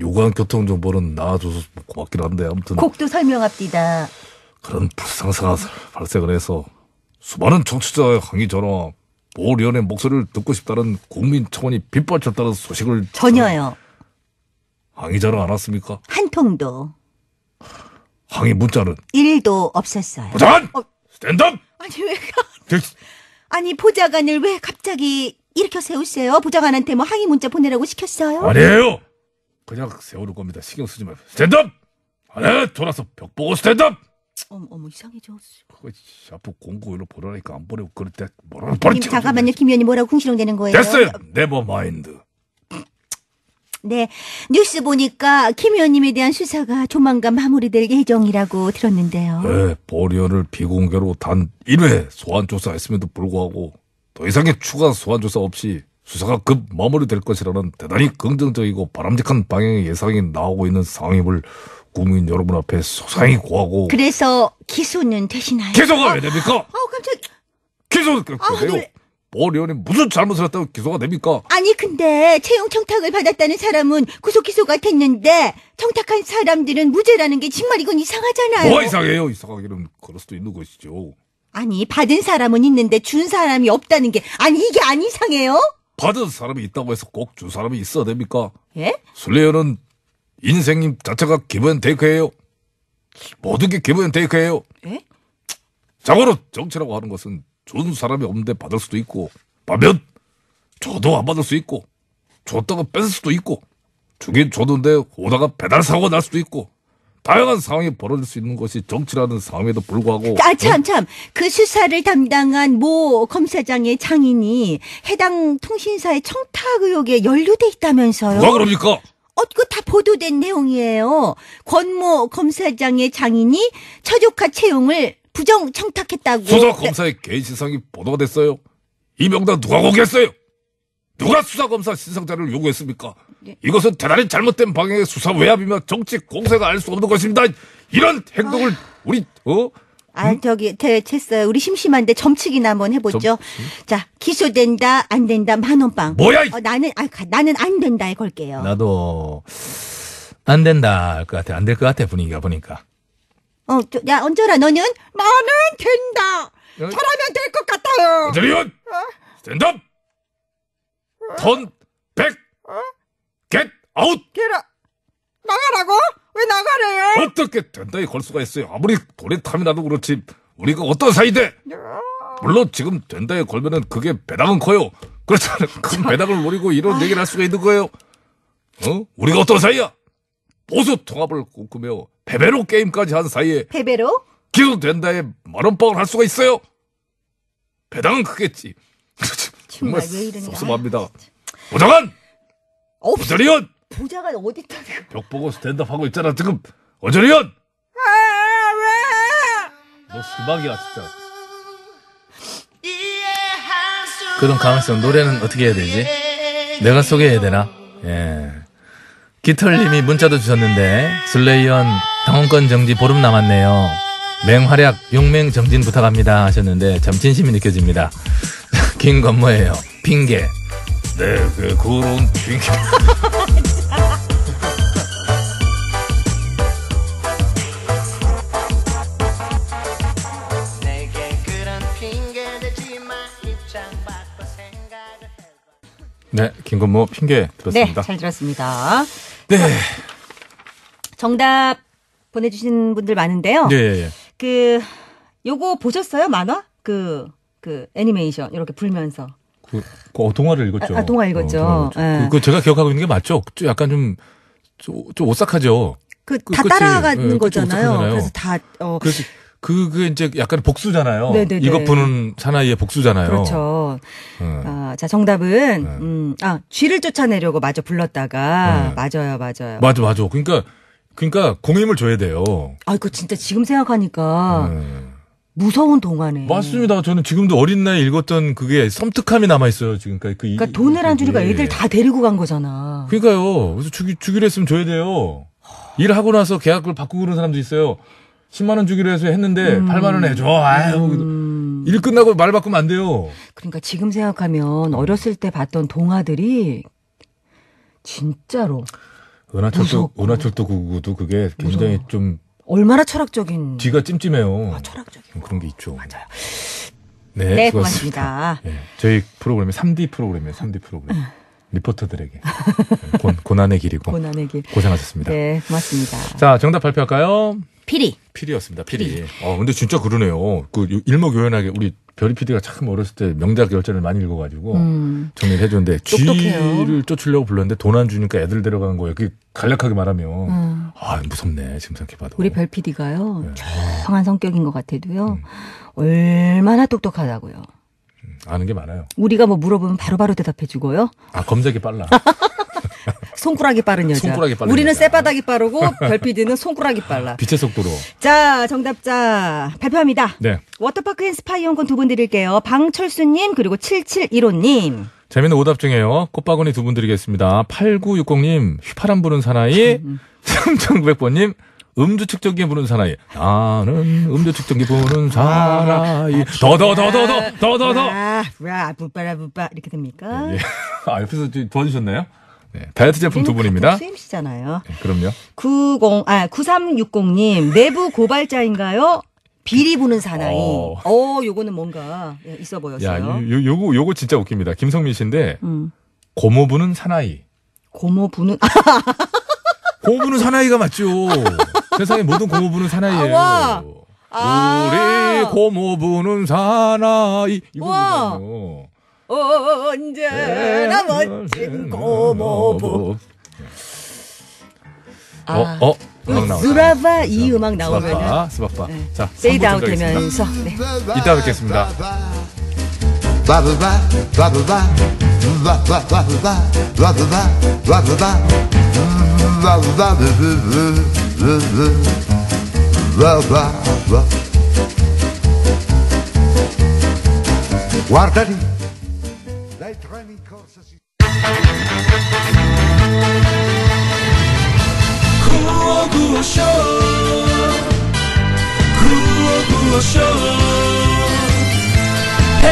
Speaker 3: 요구한 교통 정보는 나와줘서 고맙긴 한데 아무튼
Speaker 8: 곡도 설명합디다.
Speaker 3: 그런 불상사가 발생을 해서 수많은 청취자의 항의 전화 보리언의 목소리를 듣고 싶다는 국민 청원이 빗발쳤다는 소식을
Speaker 8: 전혀요.
Speaker 3: 항의 전화 안 왔습니까?
Speaker 8: 한 통도.
Speaker 3: 항의 문자는
Speaker 8: 일도 없었어요.
Speaker 3: 보장한 스탠드업
Speaker 8: 아니, 왜, 아니, 보좌관을 왜 갑자기 일으켜 세우세요? 보좌관한테 뭐 항의 문자 보내라고 시켰어요?
Speaker 3: 아니에요 그냥 세우는 겁니다 신경 쓰지 말고 stand up 안해 돌아서 벽 보고 stand up
Speaker 8: 어머, 어머, 이상해졌어.
Speaker 3: 그거 샤프 공고일로 보내라니까 안 보내고 그럴 때 뭐라
Speaker 8: 님,
Speaker 3: 버리지
Speaker 8: 잠깐만요. 김 의원님 뭐라고 궁시렁대는 거예요?
Speaker 3: 됐어요 never mind
Speaker 8: 네. 뉴스 보니까 김 의원님에 대한 수사가 조만간 마무리될 예정이라고 들었는데요.
Speaker 3: 네, 본인을 비공개로 단 1회 소환 조사했음에도 불구하고 더 이상의 추가 소환 조사 없이 수사가 급 마무리될 것이라는 대단히 긍정적이고 바람직한 방향의 예상이 나오고 있는 상황임을 국민 여러분 앞에 소상히 고하고
Speaker 8: 그래서 기소는 되시나요?
Speaker 3: 기소가 왜 됩니까?
Speaker 8: 아우, 깜짝.
Speaker 3: 기소가
Speaker 8: 아우,
Speaker 3: 돼요.
Speaker 8: 놀래.
Speaker 3: 보리언이 무슨 잘못을 했다고 기소가 됩니까?
Speaker 8: 아니, 근데 채용 청탁을 받았다는 사람은 구속 기소가 됐는데 청탁한 사람들은 무죄라는 게 정말 이건 이상하잖아요.
Speaker 3: 뭐가 이상해요? 이상하기는 그럴 수도 있는 것이죠.
Speaker 8: 아니, 받은 사람은 있는데 준 사람이 없다는 게 아니 이게 안 이상해요?
Speaker 3: 받은 사람이 있다고 해서 꼭 준 사람이 있어야 됩니까?
Speaker 8: 예?
Speaker 3: 술래연은 인생 자체가 기본 테이크예요. 모든 게 기본 테이크예요.
Speaker 8: 예?
Speaker 3: 자고로 정치라고 하는 것은 준 사람이 없는데 받을 수도 있고 반면 줘도 안 받을 수 있고 줬다가 뺏을 수도 있고 주긴 줬는데 오다가 배달 사고가 날 수도 있고 다양한 상황이 벌어질 수 있는 것이 정치라는 상황에도 불구하고
Speaker 8: 아, 참, 참. 그 수사를 담당한 모 검사장의 장인이 해당 통신사의 청탁 의혹에 연루돼 있다면서요?
Speaker 3: 누가 그럽니까?
Speaker 8: 어, 그거 다 보도된 내용이에요. 권모 검사장의 장인이 처조카 채용을 부정 청탁했다고.
Speaker 3: 수사 검사의 개인 신상이 보도가 됐어요. 이 명단 누가 공개했어요? 누가 수사 검사 신상자를 요구했습니까? 이것은 대단히 잘못된 방향의 수사 외압이며 정치 공세가 알 수 없는 것입니다. 이런 행동을 우리 어
Speaker 8: 아, 저기, 대, 됐어요. 우리 심심한데 점치기나 한번 해보죠. 자, 기소된다, 안 된다, 만원빵.
Speaker 3: 뭐야? 이-
Speaker 8: 어, 나는, 아, 가- 나는 안 된다에 걸게요.
Speaker 10: 나도 안 된다 할 것 같아. 안 될 것 같아 분위기가 보니까.
Speaker 8: 어, 저, 야, 얹어라, 너는?
Speaker 5: 나는 된다. 잘하면 될 것 같아요.
Speaker 3: 이재리원 stand up turn back, get out
Speaker 5: 걔라 나가라고? 왜 나가래요?
Speaker 3: 어떻게 된다에 걸 수가 있어요? 아무리 돈의 탐이 나도 그렇지 우리가 어떤 사이인데 물론 지금 된다에 걸면은 그게 배당은 커요. 그렇잖아요. 큰 배당을 노리고 이런 얘기를 할 수가 있는 거예요. 어? 우리가 어떤 사이야? 보수 통합을 꿈꾸며 패배로 게임까지 한 사이에
Speaker 5: 패배로?
Speaker 3: 기억된다에 만원빵을 할 수가 있어요? 배당은 크겠지. 정말. 섭섭합니다. 오정환!
Speaker 5: 없어.
Speaker 3: 어저리언!
Speaker 5: 보자가 어디 있다.
Speaker 3: 벽 보고 스탠드업 하고 있잖아, 지금. 어저리언! 너 수박이야, 진짜.
Speaker 7: 그런 가능성 노래는 어떻게 해야 되지? 내가 소개해야 되나? 예. 깃털님이 문자도 주셨는데 슬레이언 당원권 정지 보름 남았네요. 맹활약 용맹 정진 부탁합니다 하셨는데 참 진심이 느껴집니다. 긴 건 뭐예요? 핑계.
Speaker 3: 네, 그, 그런 핑계. 네, 김건모 핑계
Speaker 5: 네,
Speaker 3: 들었습니다.
Speaker 5: 잘 들었습니다.
Speaker 3: 네.
Speaker 5: 정답 보내주신 분들 많은데요.
Speaker 3: 예, 예, 예.
Speaker 5: 그 요거 보셨어요 만화? 그그 애니메이션 이렇게 불면서
Speaker 3: 그, 그 어, 동화를 읽었죠.
Speaker 5: 아, 아, 동화 읽었죠.
Speaker 3: 어, 동화 읽었죠.
Speaker 5: 예.
Speaker 3: 그, 그 제가 기억하고 있는 게 맞죠? 좀 약간 좀, 좀, 좀 오싹하죠.
Speaker 5: 그그다 따라가는
Speaker 3: 예,
Speaker 5: 거잖아요. 그래서 다 어,
Speaker 3: 그래서 그게 이제 약간 복수잖아요.
Speaker 5: 네네네.
Speaker 3: 이것 부는 사나이의 복수잖아요.
Speaker 5: 그렇죠.
Speaker 3: 어.
Speaker 5: 아, 자 정답은 음, 아 쥐를 쫓아내려고 마저 불렀다가
Speaker 3: 네.
Speaker 5: 맞아요, 맞아요.
Speaker 3: 맞아, 맞아. 그러니까, 그러니까 공임을 줘야 돼요.
Speaker 5: 아 이거 진짜 지금 생각하니까
Speaker 3: 네.
Speaker 5: 무서운 동화네.
Speaker 3: 맞습니다. 저는 지금도 어린 나이 읽었던 그게 섬뜩함이 남아 있어요, 지금까지. 그, 이-
Speaker 5: 그러니까 돈을 안 주니까
Speaker 3: 예.
Speaker 5: 애들 다 데리고 간 거잖아.
Speaker 3: 그러니까요. 그래서 주기, 주기로 했으면 줘야 돼요. 일하고 나서 계약을 바꾸고 그러는 사람도 있어요. 10만 원 주기로 해서 했는데
Speaker 5: 음.
Speaker 3: 8만 원 해줘. 아유. 일 끝나고 말 바꾸면 안 돼요.
Speaker 5: 그러니까 지금 생각하면 어렸을 때 봤던 동화들이 진짜로
Speaker 3: 은하철도,
Speaker 5: 무섭고.
Speaker 3: 은하철도 999도 그게 굉장히
Speaker 5: 무서워.
Speaker 3: 좀
Speaker 5: 얼마나 철학적인
Speaker 3: 뒤가 찜찜해요.
Speaker 5: 아, 철학적인
Speaker 3: 그런 게 있죠.
Speaker 5: 맞아요.
Speaker 3: 네,
Speaker 5: 네. 고맙습니다.
Speaker 3: 예, 저희 프로그램이 3D 프로그램이에요. 3D 프로그램. 리포터들에게 예, 고, 고난의 길이고
Speaker 5: 고난의 길.
Speaker 3: 고생하셨습니다.
Speaker 5: 네, 고맙습니다.
Speaker 3: 자, 정답 발표할까요?
Speaker 5: 피리.
Speaker 3: 피리였습니다. 피리. 어, 근데 진짜 그러네요. 그 일목요연하게 우리 별이 피디가 참 어렸을 때 명작 열전을 많이 읽어가지고
Speaker 5: 음.
Speaker 3: 정리를 해줬는데
Speaker 5: 똑똑해요.
Speaker 3: 쥐를 쫓으려고 불렀는데 돈안 주니까 애들 데려간 거예요. 그게 간략하게 말하면
Speaker 5: 음.
Speaker 3: 아 무섭네 지금 생각해봐도.
Speaker 5: 우리 별 PD가요.
Speaker 3: 네.
Speaker 5: 조용한 성격인 것 같아도 요.
Speaker 3: 음.
Speaker 5: 얼마나 똑똑하다고요.
Speaker 3: 아는 게 많아요.
Speaker 5: 우리가 뭐 물어보면 바로바로 대답해 주고요.
Speaker 3: 아 검색이 빨라.
Speaker 5: 손가락이 빠른 여자.
Speaker 3: 손가락이 빠른
Speaker 5: 우리는
Speaker 3: 여자.
Speaker 5: 쌔바닥이 빠르고 별 PD는 손가락이 빨라.
Speaker 3: 빛의 속도로.
Speaker 5: 자, 정답자 발표합니다.
Speaker 3: 네.
Speaker 5: 워터파크 and 스파 이용권 두 분 드릴게요. 방철수님 그리고 7715님.
Speaker 3: 재밌는 오답 중에요. 꽃바구니 두 분 드리겠습니다. 8960님, 휘파람 부는 사나이. 3900번님, 음주 측정기 부는 사나이. 나는 음주 측정기 부는 사나이. 더, 더, 더, 더, 더, 더, 더, 더.
Speaker 5: 아, 라, 부빠라, 부빠. 이렇게 됩니까?
Speaker 3: 예. 아, 옆에서 좀 도와주셨나요? 네. 다이어트 제품 두 분입니다.
Speaker 5: 수임씨잖아요.
Speaker 3: 네, 그럼요.
Speaker 5: 90, 아, 9360님. 내부 고발자인가요? 비리 부는 사나이.
Speaker 3: 어.
Speaker 5: 어, 요거는 뭔가 예, 있어
Speaker 3: 야,
Speaker 5: 보였어요.
Speaker 3: 요, 요거, 요거 진짜 웃깁니다. 김성민 씨인데,
Speaker 5: 음.
Speaker 3: 고모 부는 사나이.
Speaker 5: 고모 부는,
Speaker 3: 고모 부는 사나이가 맞죠. 세상의 모든 고모 부는 사나이예요.
Speaker 5: 아, 와.
Speaker 3: 우리 고모 부는 사나이. 이거거든요.
Speaker 5: 언제나 멋진 고모부. 아.
Speaker 3: 어, 어, 나온다.
Speaker 5: 누라바 이 음악
Speaker 3: 스바파, 스바파.
Speaker 5: 네.
Speaker 3: 자,
Speaker 5: 페이드 아웃 되면서 네.
Speaker 3: 이따 뵙겠습니다.
Speaker 11: Guarda lì, dai treni in corsa si...
Speaker 9: 구호구호쇼 구호구호쇼 배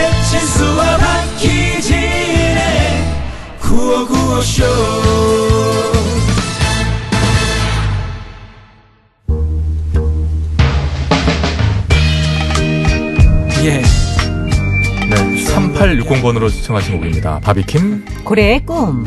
Speaker 3: 3860번으로 시청하신 곡입니다. 바비킴.
Speaker 5: 고래의 꿈.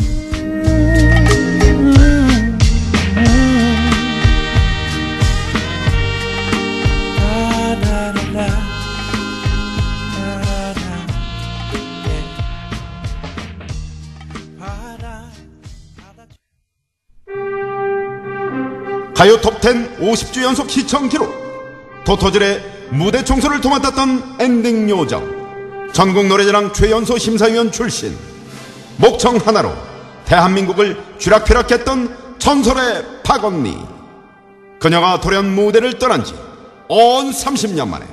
Speaker 12: 가요 톱10 50주 연속 시청 기록 도토질의 무대 청소를 도맡았던 엔딩 요정 전국 노래자랑 최연소 심사위원 출신 목청 하나로 대한민국을 쥐락펴락했던 전설의 박언니. 그녀가 돌연 무대를 떠난 지 온 30년 만에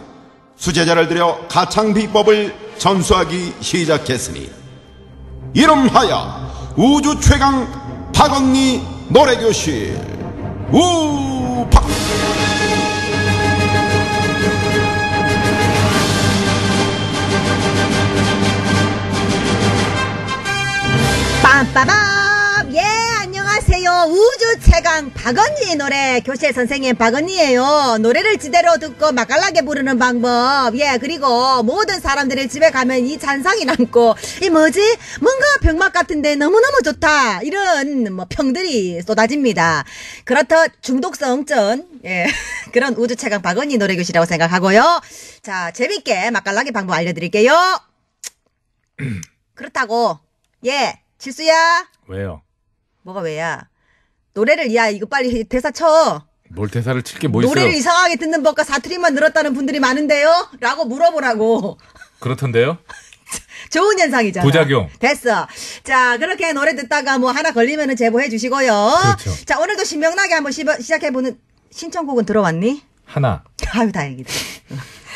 Speaker 12: 수제자를 들여 가창 비법을 전수하기 시작했으니 이름하여 우주 최강 박언니 노래교실 우박
Speaker 5: 빰빠밤! 예, 안녕하세요. 우주 최강 박언니 노래 교실 선생님 박언니예요. 노래를 지대로 듣고 맛깔나게 부르는 방법. 예, 그리고 모든 사람들이 집에 가면 이 잔상이 남고 이 뭐지? 뭔가 병맛 같은데 너무너무 좋다. 이런 뭐 평들이 쏟아집니다. 그렇다 중독성전 예, 그런 우주 최강 박언니 노래 교실이라고 생각하고요. 자, 재밌게 맛깔나게 방법 알려드릴게요. 그렇다고 예, 지수야.
Speaker 3: 왜요?
Speaker 5: 뭐가 왜야? 노래를 야 이거 빨리 대사 쳐.
Speaker 3: 뭘 대사를 칠 게 뭐 있어요?
Speaker 5: 노래를 이상하게 듣는 법과 사투리만 늘었다는 분들이 많은데요? 라고 물어보라고.
Speaker 3: 그렇던데요?
Speaker 5: 좋은 현상이잖아.
Speaker 3: 부작용.
Speaker 5: 됐어. 자, 그렇게 노래 듣다가 뭐 하나 걸리면은 제보해 주시고요.
Speaker 3: 그렇죠.
Speaker 5: 자, 오늘도 신명나게 한번 시작해 보는 신청곡은 들어왔니?
Speaker 3: 하나.
Speaker 5: 아유, 다행이다.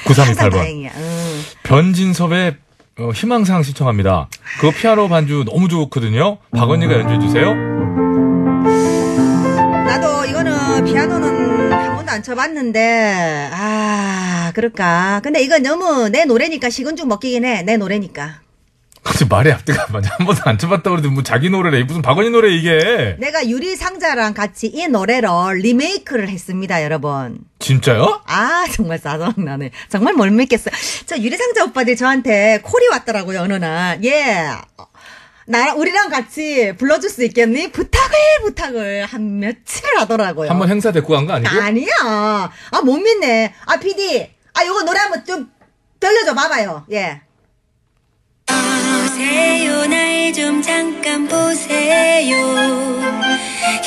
Speaker 5: 항상
Speaker 3: 9328번.
Speaker 5: 다행이야. 응.
Speaker 3: 변진섭의 어, 희망사항 신청합니다. 그거 피아노 반주 너무 좋거든요. 박언니가 연주해 주세요.
Speaker 5: 나도 이거는 피아노는 한 번도 안 쳐봤는데, 아, 그럴까. 근데 이건 너무 내 노래니까 식은 죽 먹기긴 해. 내 노래니까.
Speaker 3: 갑자기 말이 앞뒤가 안 맞아. 한 번도 안 쳐봤다 그래도 뭐 자기 노래래. 무슨 박언니 노래 이게.
Speaker 5: 내가 유리상자랑 같이 이 노래를 리메이크를 했습니다, 여러분.
Speaker 3: 진짜요?
Speaker 5: 아, 정말 짜증나네. 정말 뭘 믿겠어. 저 유리상자 오빠들이 저한테 콜이 왔더라고요, 어느 날. 예. 나랑, 우리랑 같이 불러줄 수 있겠니? 부탁을, 부탁을 한 며칠 하더라고요.
Speaker 3: 한 번 행사 데리고 간 거 아니고?
Speaker 5: 아니야. 아, 못 믿네. 아, PD. 아, 요거 노래 한번 좀 들려줘 봐봐요. 예.
Speaker 8: 보세요. 날 좀 잠깐 보세요.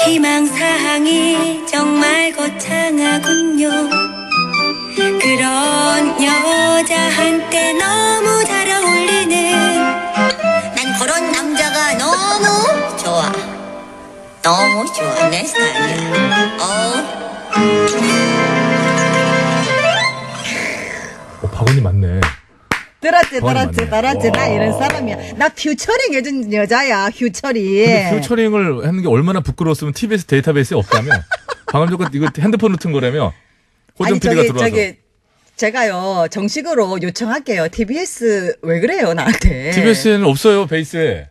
Speaker 8: 희망사항이 정말 거창하군요. 그런 여자한테 너무 잘 어울리는 난 그런 남자가 너무 좋아. 너무 좋아 내 스타일이야. 어?
Speaker 3: 어, 박언니 맞네.
Speaker 5: 들었지, 들었지. 들었지. 나
Speaker 3: 와.
Speaker 5: 이런 사람이야. 나 퓨처링 해준 여자야, 퓨처링.
Speaker 3: 퓨처링을 하는 게 얼마나 부끄러웠으면 TBS 데이터베이스에 없다며. 방금 전까 이거 핸드폰으로 튼 거라며. 호정
Speaker 5: 아니,
Speaker 3: PD가 들어와서.
Speaker 5: 저기, 제가요, 정식으로 요청할게요. TBS, 왜 그래요, 나한테?
Speaker 3: TBS에는 없어요, 베이스에.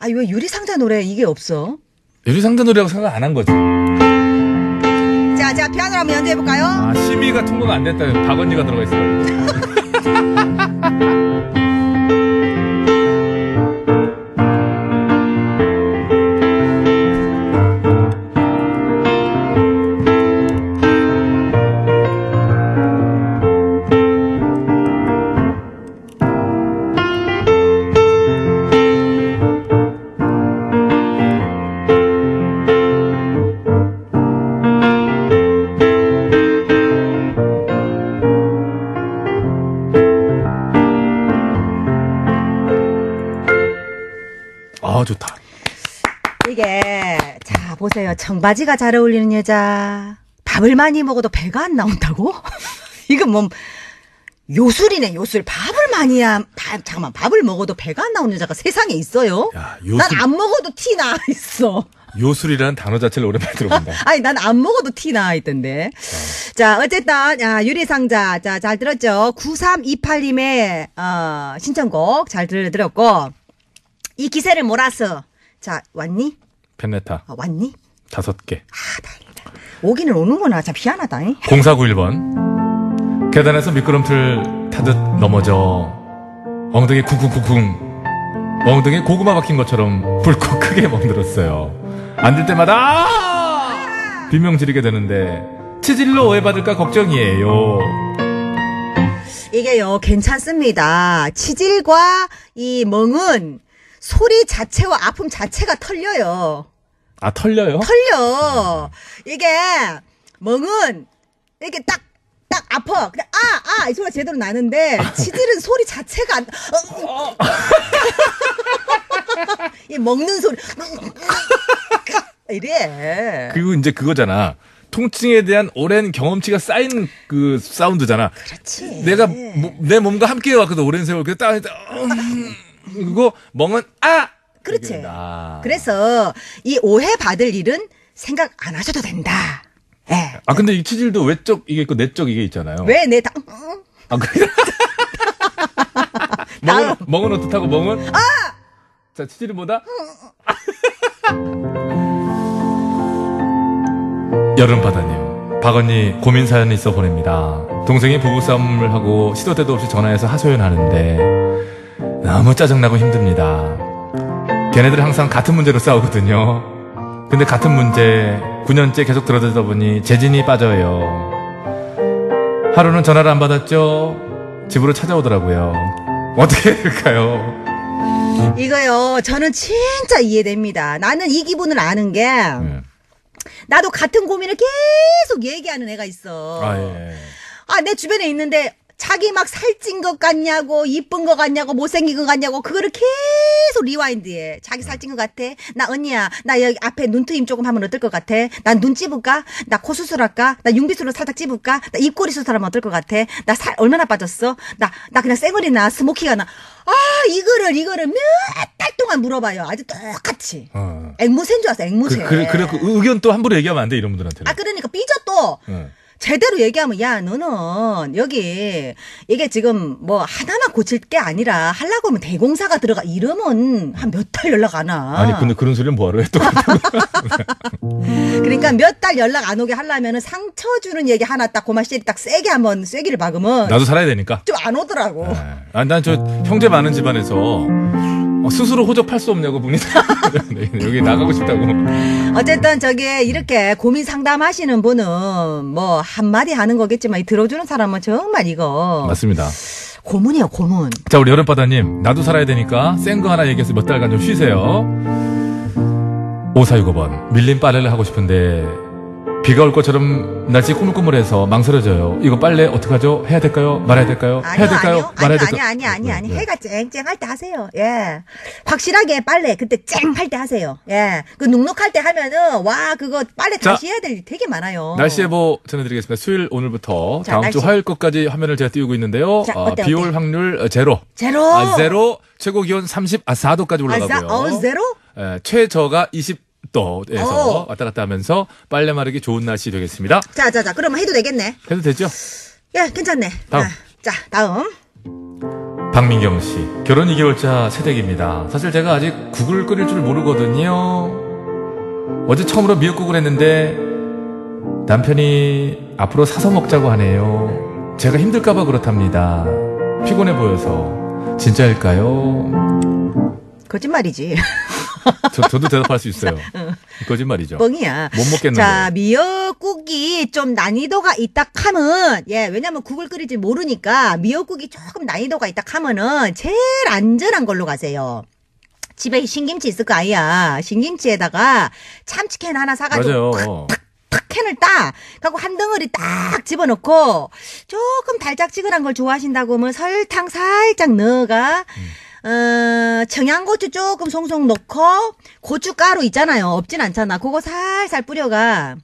Speaker 5: 아, 왜 유리상자 노래 이게 없어?
Speaker 3: 유리상자 노래라고 생각 안 한 거지.
Speaker 5: 자, 자, 피아노 한번 연주해 볼까요?
Speaker 3: 아, 심의가 통과가 안 됐다. 박언니가 들어가 있어. ha ha ha 아, 좋다.
Speaker 5: 이게, 자, 보세요. 청바지가 잘 어울리는 여자. 밥을 많이 먹어도 배가 안 나온다고? 이건 뭐, 요술이네, 요술. 밥을 많이 하, 다, 잠깐만, 밥을 먹어도 배가 안 나오는 여자가 세상에 있어요?
Speaker 3: 야, 요술,
Speaker 5: 난안 먹어도 티 나 있어.
Speaker 3: 요술이라는 단어 자체를 오랜만에 들어본다.
Speaker 5: 아니, 난 안 먹어도 티 나 있던데. 자, 어쨌든, 야, 유리상자. 자, 잘 들었죠? 9328님의, 어, 신청곡 잘 들려드렸고, 이 기세를 몰아서, 자, 왔니?
Speaker 3: 펜네타
Speaker 5: 아, 왔니?
Speaker 3: 다섯 개.
Speaker 5: 오기는 오는구나. 참 희한하다. 잉?
Speaker 3: 0491번. 계단에서 미끄럼틀 타듯 넘어져 엉덩이 쿵쿵쿵쿵 엉덩이에 고구마 박힌 것처럼 불꽃 크게 멍들었어요. 앉을 때마다 아! 비명 지르게 되는데 치질로 오해받을까 걱정이에요.
Speaker 5: 이게요, 괜찮습니다. 치질과 이 멍은 소리 자체와 아픔 자체가 털려요.
Speaker 3: 아, 털려요?
Speaker 5: 털려. 이게 멍은 이렇게 딱. 딱 아파. 근데 아, 아, 이 소리가 제대로 나는데 치질은 소리 자체가 안 어, 이 먹는 소리 이래.
Speaker 3: 그리고 이제 그거잖아. 통증에 대한 오랜 경험치가 쌓인 그 사운드잖아.
Speaker 5: 그렇지.
Speaker 3: 내가 mo- 내 몸과 함께 해왔거든, 오랜 세월. 그래서 딱, 음, 그리고 멍은, 아!
Speaker 5: 그렇지.
Speaker 3: 나.
Speaker 5: 그래서 이 오해 받을 일은 생각 안 하셔도 된다. 예.
Speaker 3: 아, 근데 이 치질도 외적 이게 있고 내적 이게 있잖아요.
Speaker 5: 왜내 다,
Speaker 3: 아, 그래? 멍은, 멍은 어떻다고, 멍은? 아! 자, 치질은 뭐다? 여름 바다님, 박언니 고민 사연이 있어 보냅니다. 동생이 부부싸움을 하고 시도 때도 없이 전화해서 하소연하는데 너무 짜증나고 힘듭니다. 걔네들 항상 같은 문제로 싸우거든요. 근데 같은 문제 9년째 계속 들어주다 보니 재진이 빠져요. 하루는 전화를 안 받았죠. 집으로 찾아오더라고요. 어떻게 해야 될까요?
Speaker 5: 이거요, 저는 진짜 이해됩니다. 나는 이 기분을 아는 게,
Speaker 3: 네.
Speaker 5: 나도 같은 고민을 계속 얘기하는 애가 있어.
Speaker 3: 아, 예.
Speaker 5: 아, 내 주변에 있는데, 자기 막 살찐 것 같냐고, 이쁜 것 같냐고, 못생긴 것 같냐고, 그거를 계속 rewind해. 자기 살찐 것 같아? 나 언니야, 나 여기 앞에 눈트임 조금 하면 어떨 것 같아? 난 눈 찝을까? 나 코 수술할까? 나 융비술로 살짝 찝을까? 나 입꼬리 수술하면 어떨 것 같아? 나 살 얼마나 빠졌어? 나, 나 그냥 쌩얼이 나, smoky가 나. 아, 이거를, 이거를 몇 달 동안 물어봐요. 아주 똑같이.
Speaker 3: 어.
Speaker 5: 앵무새인 줄 알았어,
Speaker 3: 그,
Speaker 5: 앵무새.
Speaker 3: 그래, 그래, 그 의견 또 함부로 얘기하면 안 돼, 이런 분들한테는.
Speaker 5: 아, 그러니까 삐져 또.
Speaker 3: 예.
Speaker 5: 제대로 얘기하면 야 너는 여기 이게 지금 뭐 하나만 고칠 게 아니라 하려고 하면 대공사가 들어가 이러면 한 몇 달 연락 안 와.
Speaker 3: 아니, 근데 그런 소리는 뭐하러 해, 또.
Speaker 5: 그러니까 몇 달 연락 안 오게 하려면은 상처 주는 얘기 하나 딱 고마 씨딱 세게 한번 쐐기를 박으면
Speaker 3: 나도 살아야 되니까.
Speaker 5: 좀 안 오더라고.
Speaker 3: 아, 난저 형제 많은 집안에서 어, 스스로 호적할 수 없냐고 분이 여기 나가고 싶다고.
Speaker 5: 어쨌든 저기 이렇게 고민 상담하시는 분은 뭐 한마디 하는 거겠지만 이 들어주는 사람은 정말 이거
Speaker 3: 맞습니다.
Speaker 5: 고문이에요 고문.
Speaker 3: 자, 우리 여름바다님, 나도 살아야 되니까 센 거 하나 얘기해서 몇 달간 좀 쉬세요. 5465번, 밀린 빨래를 하고 싶은데, 비가 올 것처럼 날씨 꾸물꾸물해서 망설여져요. 이거 빨래 어떡하죠? 해야 될까요? 말아야 될까요?
Speaker 5: 아니요,
Speaker 3: 해야 될까요?
Speaker 5: 아니요,
Speaker 3: 말아야 될까요?
Speaker 5: 아니, 아니, 아니, 아니.
Speaker 3: 네, 네.
Speaker 5: 해가 쨍쨍할 때 하세요. 예. 확실하게 빨래 그때 쨍할 때 하세요. 예. 그 눅눅할 때 하면은 와 그거 빨래
Speaker 3: 자,
Speaker 5: 다시 해야 될일 되게 많아요.
Speaker 3: 날씨 예보 전해드리겠습니다. 수요일 오늘부터
Speaker 5: 자,
Speaker 3: 다음
Speaker 5: 날씨.
Speaker 3: 주 화요일 것까지 화면을 제가 띄우고 있는데요.
Speaker 5: 자,
Speaker 3: 아, 비올? 확률 어, 제로.
Speaker 5: 제로.
Speaker 3: 아, 제로. 최고 기온 34도까지 올라가고요.
Speaker 5: 아, 어, 제로?
Speaker 3: 예, 최저가 20 도에서
Speaker 5: 어.
Speaker 3: 왔다 갔다 하면서 빨래 마르기 좋은 날씨 되겠습니다.
Speaker 5: 자, 자, 자. 그러면 해도 되겠네.
Speaker 3: 해도 되죠?
Speaker 5: 예, 괜찮네.
Speaker 3: 다음.
Speaker 5: 아, 자, 다음.
Speaker 3: 박민경 씨. 결혼 2개월차 새댁입니다. 사실 제가 아직 국을 끓일 줄 모르거든요. 어제 처음으로 미역국을 했는데 남편이 앞으로 사서 먹자고 하네요. 제가 힘들까봐 그렇답니다. 피곤해 보여서. 진짜일까요?
Speaker 5: 거짓말이지.
Speaker 3: 저, 저도 대답할 수 있어요. 거짓말이죠.
Speaker 5: 뻥이야.
Speaker 3: 못 먹겠는데.
Speaker 5: 자, 미역국이 좀 난이도가 있다 하면, 예, 왜냐면 국을 끓일지 모르니까 미역국이 조금 난이도가 있다 하면은 제일 안전한 걸로 가세요. 집에 신김치 있을 거 아니야. 신김치에다가 참치캔 하나 사가지고
Speaker 3: 맞아요.
Speaker 5: 탁 캔을 딱 갖고 한 덩어리 딱 집어넣고 조금 달짝지근한 걸 좋아하신다고 하면 설탕 살짝 넣어가 어, 청양고추 조금 송송 넣고 고춧가루 있잖아요. 없진 않잖아. 그거 살살 뿌려가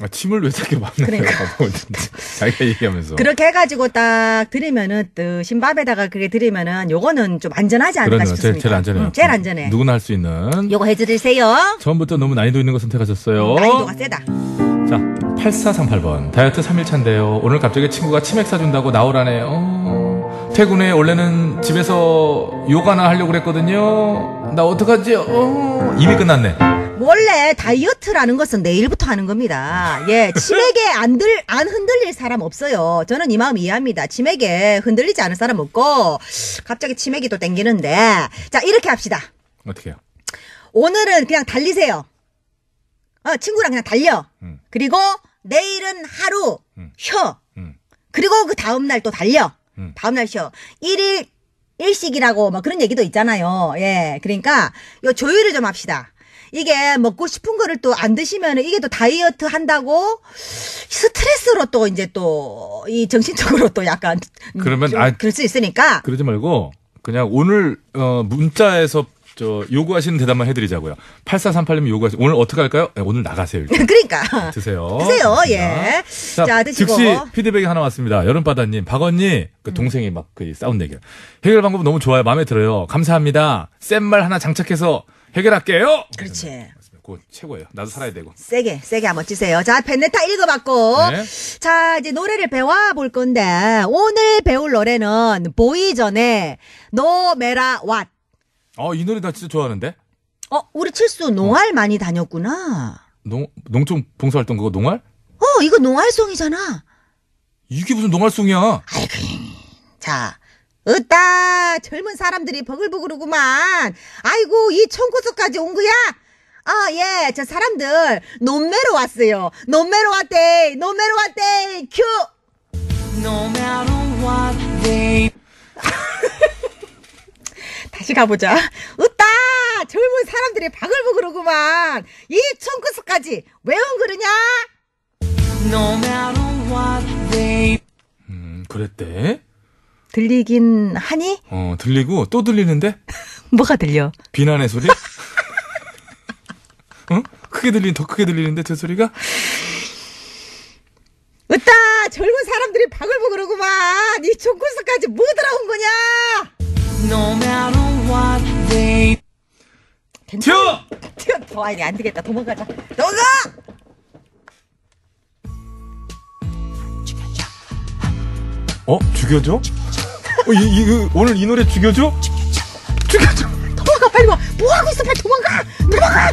Speaker 3: 아, 침을 왜 이렇게 막 내요?
Speaker 5: 그러니까.
Speaker 3: 자기가 얘기하면서.
Speaker 5: 그렇게 해가지고 딱 드리면은 뜨신 밥에다가 그게 드리면은 요거는 좀 안전하지 않을까
Speaker 3: 그러네요. 제일,
Speaker 5: 싶습니다.
Speaker 3: 제일 안전해요.
Speaker 5: 응, 제일 안전해.
Speaker 3: 누구나 할 수 있는.
Speaker 5: 요거 해드리세요.
Speaker 3: 처음부터 너무 난이도 있는 거 선택하셨어요.
Speaker 5: 난이도가 세다.
Speaker 3: 자, 8438번. 다이어트 3일차인데요. 오늘 갑자기 친구가 치맥 사준다고 나오라네요. 어, 퇴근 후에 원래는 집에서 요가나 하려고 그랬거든요. 나 어떡하지? 어, 이미 끝났네.
Speaker 5: 원래 다이어트라는 것은 내일부터 하는 겁니다. 예, 치맥에 안, 들, 안 흔들릴 사람 없어요. 저는 이 마음 이해합니다. 치맥에 흔들리지 않을 사람 없고, 갑자기 치맥이 또 땡기는데, 자, 이렇게 합시다.
Speaker 3: 어떻게 해요?
Speaker 5: 오늘은 그냥 달리세요. 어, 친구랑 그냥 달려.
Speaker 3: 음.
Speaker 5: 그리고 내일은 하루
Speaker 3: 음.
Speaker 5: 쉬어.
Speaker 3: 음.
Speaker 5: 그리고 그 다음날 또 달려.
Speaker 3: 음.
Speaker 5: 다음날 쉬어. 일일 일식이라고 뭐 그런 얘기도 있잖아요. 예. 그러니까 요 조율을 좀 합시다. 이게 먹고 싶은 거를 또 안 드시면 이게 또 다이어트 한다고 스트레스로 또 이제 또 이 정신적으로 또 약간
Speaker 3: 그러면
Speaker 5: 좀
Speaker 3: 아-
Speaker 5: 그럴 수 있으니까
Speaker 3: 그러지 말고 그냥 오늘 어, 문자에서 저 요구하시는 대답만 해드리자고요. 8438님 요구하시 오늘 어떻게 할까요? 네, 오늘 나가세요. 일단.
Speaker 5: 그러니까
Speaker 3: 드세요.
Speaker 5: 드세요. 예.
Speaker 3: 자,
Speaker 5: 자, 드시고.
Speaker 3: 즉시 피드백이 하나 왔습니다. 여름바다님, 박언니, 그 동생이 막 그 싸운 얘기. 해결 방법 너무 좋아요. 마음에 들어요. 감사합니다. 센 말 하나 장착해서 해결할게요.
Speaker 5: 그렇지.
Speaker 3: 그거 최고예요. 나도 살아야 되고.
Speaker 5: 세게 세게 한번 치세요. 자, 벤네타 읽어봤고
Speaker 3: 네.
Speaker 5: 자 이제 노래를 배워볼 건데 오늘 배울 노래는 보이전의 Matter What.
Speaker 3: 어, 이 노래 나 진짜 좋아하는데.
Speaker 5: 어, 우리 칠수 농활 많이 다녔구나.
Speaker 3: 농, 농촌 봉사활동 그거 농활?
Speaker 5: 어, 이거 농활송이잖아.
Speaker 3: 이게 무슨 농활송이야?
Speaker 5: 자, 으따 젊은 사람들이 버글버글하구만. 아이고 이 청구서까지 온 거야? 아, 예, 저 사람들 논매로 왔어요. 논매로 왔대. 논매로 왔대. 큐.
Speaker 9: No matter what they
Speaker 5: 다시 가보자. 으따 젊은 사람들이 바글바글하구만. 이 청구서까지 왜온 거느냐?
Speaker 9: No matter what they
Speaker 3: 음, 그랬대.
Speaker 5: 들리긴 하니?
Speaker 3: 어, 들리고 또 들리는데?
Speaker 5: 뭐가 들려?
Speaker 3: 비난의 소리? 어? 크게 들리는, 더 크게 들리는데, 저 소리가?
Speaker 5: 으따 젊은 사람들이 바글바글하구만. 이 청구서까지 뭐 들어온 거냐?
Speaker 9: No matter what they
Speaker 3: 튀어!
Speaker 5: 튀어! 더 아니 안 되겠다. 도망가자. 도망가!
Speaker 3: 어? 죽여줘? 어, 이, 이, 그, 오늘 이 노래 죽여줘? 죽여줘!
Speaker 5: 도망가 빨리 와. 뭐 하고 있어? 빨리 도망가. 도망가.